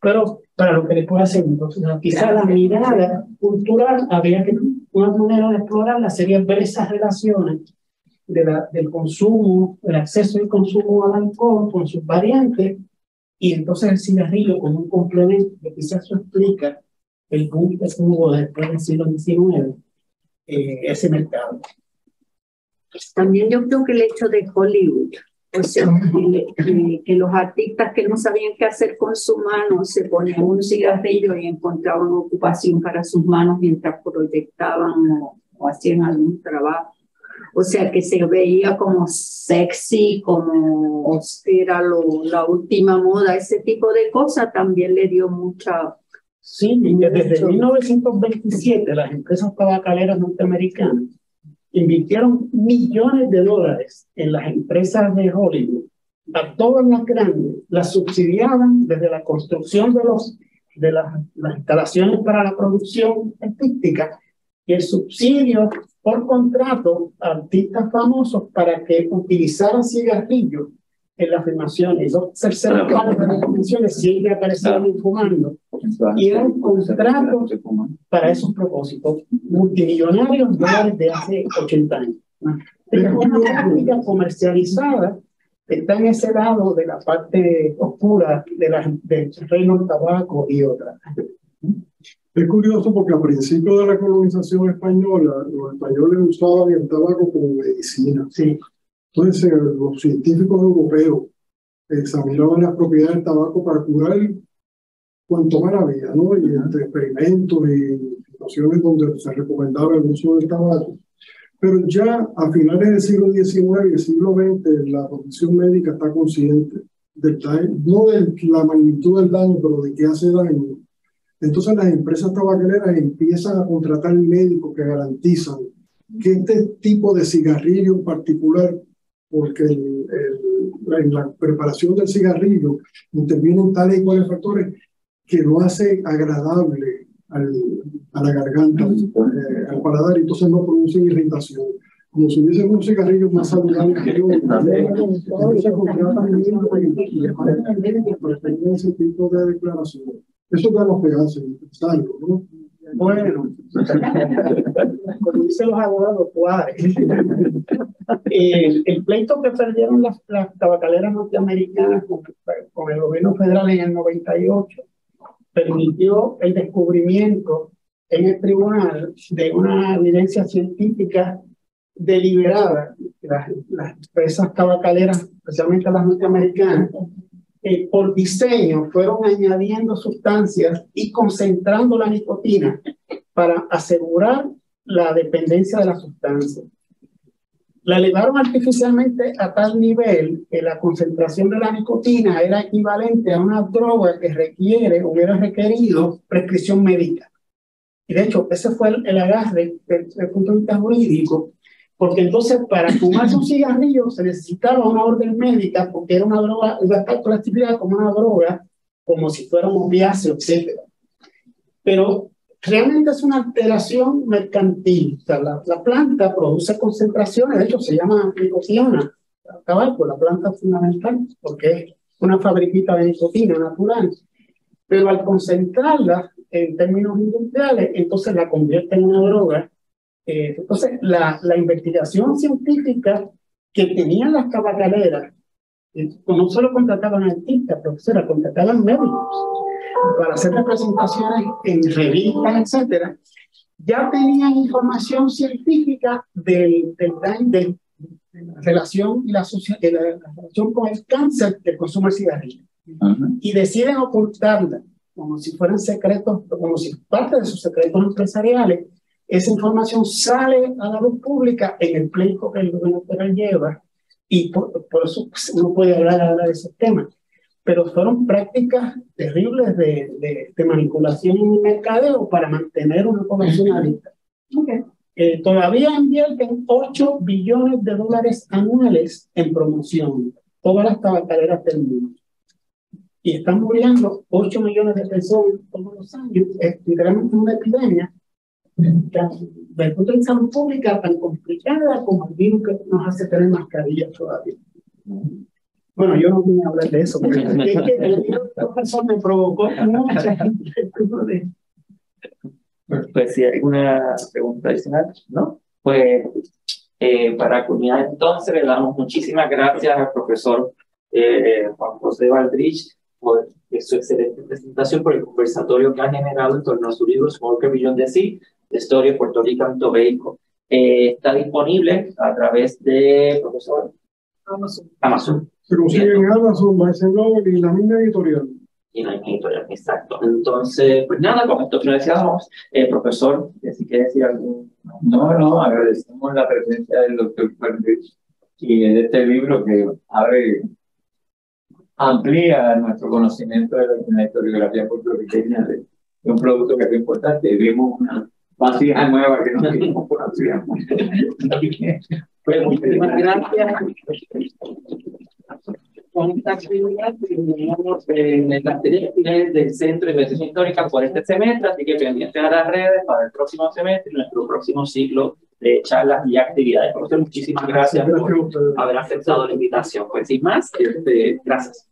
Pero para lo que le puedo hacer, entonces, quizá la mirada cultural habría que, una manera de explorarla sería ver esas relaciones de la, del consumo, el acceso y consumo al alcohol con sus variantes, y entonces el cigarrillo como un complemento que quizás eso explica el boom que tuvo después del siglo XIX eh, ese mercado. También yo creo que el hecho de Hollywood, que, que, que, los artistas que no sabían qué hacer con su mano se ponían un cigarrillo y encontraban ocupación para sus manos mientras proyectaban o, o hacían algún trabajo. O sea, que se veía como sexy, como era lo, la última moda, ese tipo de cosas también le dio mucha... Sí, desde 1927 las empresas tabacaleras norteamericanas invirtieron millones de dólares en las empresas de Hollywood. A todas las grandes las subsidiaban desde la construcción de, los, de las, las instalaciones para la producción artística el subsidio por contrato a artistas famosos para que utilizaran cigarrillos en las filmaciones. Los terceros planos de las convenciones siempre aparecían fumando. y eran contratos para esos propósitos, multimillonarios dólares de hace 80 años. Es una práctica comercializada está en ese lado de la parte oscura de la, del reino del tabaco y otras. Es curioso porque al principio de la colonización española, los españoles usaban el tabaco como medicina. Sí. Entonces, los científicos europeos examinaban las propiedades del tabaco para curar cuanto más había, ¿no? Y entre experimentos y situaciones donde se recomendaba el uso del tabaco. Pero ya a finales del siglo XIX y el siglo XX, la profesión médica está consciente del no de la magnitud del daño, pero de qué hace daño. Entonces las empresas tabacaleras empiezan a contratar médicos que garantizan que este tipo de cigarrillo en particular, porque en la preparación del cigarrillo intervienen tales y cuales factores que lo hace agradable al, a la garganta, eh, al paladar, y entonces no producen irritación. Como si hubiesen unos cigarrillos más saludables que yo. Entonces contratan ese tipo de declaraciones. Eso ya lo que hacen, ¿no? Bueno, como dicen los abogados, el, el pleito que perdieron las, las tabacaleras norteamericanas con, con el gobierno federal en el 98 permitió el descubrimiento en el tribunal de una evidencia científica deliberada. Las, las empresas tabacaleras, especialmente las norteamericanas, eh, por diseño fueron añadiendo sustancias y concentrando la nicotina para asegurar la dependencia de la sustancia. La elevaron artificialmente a tal nivel que la concentración de la nicotina era equivalente a una droga que requiere, hubiera requerido prescripción médica. Y de hecho, ese fue el, agarre desde el punto de vista jurídico, porque entonces para fumarse un cigarrillo se necesitaba una orden médica porque era una droga, iba a estar clasificada como una droga, como si fuera un opiáceo, etc. Pero realmente es una alteración mercantil. O sea, la, la, planta produce concentraciones, de hecho se llama nicotina, tabaco, la planta fundamental, porque es una fabriquita de nicotina natural. Pero al concentrarla en términos industriales, entonces la convierte en una droga. Eh, entonces, la, la investigación científica que tenían las tabacaleras, eh, no solo contrataban artistas, profesora, contrataban médicos para hacer representaciones en revistas, etcétera, ya tenían información científica del, del, de la relación y la, la, relación con el cáncer del consumo de cigarrillo. Y deciden ocultarla como si fueran secretos, como si parte de sus secretos empresariales, esa información sale a la luz pública en el pleito que el gobierno federal lleva y por, por, eso no puede hablar ahora de esos temas pero fueron prácticas terribles de, de, manipulación y mercadeo para mantener una población adicta. Okay. Eh, todavía invierten 8 billones de dólares anuales en promoción, todas las tabacaleras del mundo. Y están muriendo 8 millones de personas todos los años. Es literalmente una epidemia desde el punto de vista pública tan complicada como el virus que nos hace tener mascarillas todavía. Bueno, yo no vine a hablar de eso, porque es que el profesor me provocó Pues si hay alguna pregunta adicional, ¿no? Pues eh, para culminar entonces le damos muchísimas gracias al profesor eh, Juan José Valdrich por su excelente presentación, por el conversatorio que ha generado en torno a su libro Smoker Beyond de Sí, de Historia de Puerto Rico en Tobago. Eh, está disponible a través de, profesor, Amazon. Amazon. Se consigue en Amazon, Noble y la misma editorial. Y la misma editorial, exacto. Entonces, pues nada, con esto finalizamos. Eh, profesor, si quiere decir algo. No, no, agradecemos la presencia del doctor Fuentes y de este libro que abre, amplía nuestro conocimiento de la, historiografía puertorriqueña de, de, un producto que es importante. Vimos una vasija nueva que no teníamos conocíamos. pues muchísimas gracias con esta actividad tenemos en las actividades del Centro de Investigación Histórica por este semestre, así que pendientes a las redes para el próximo semestre, nuestro próximo ciclo de charlas y actividades. Por muchísimas gracias por haber aceptado la invitación. Pues sin más, este, gracias.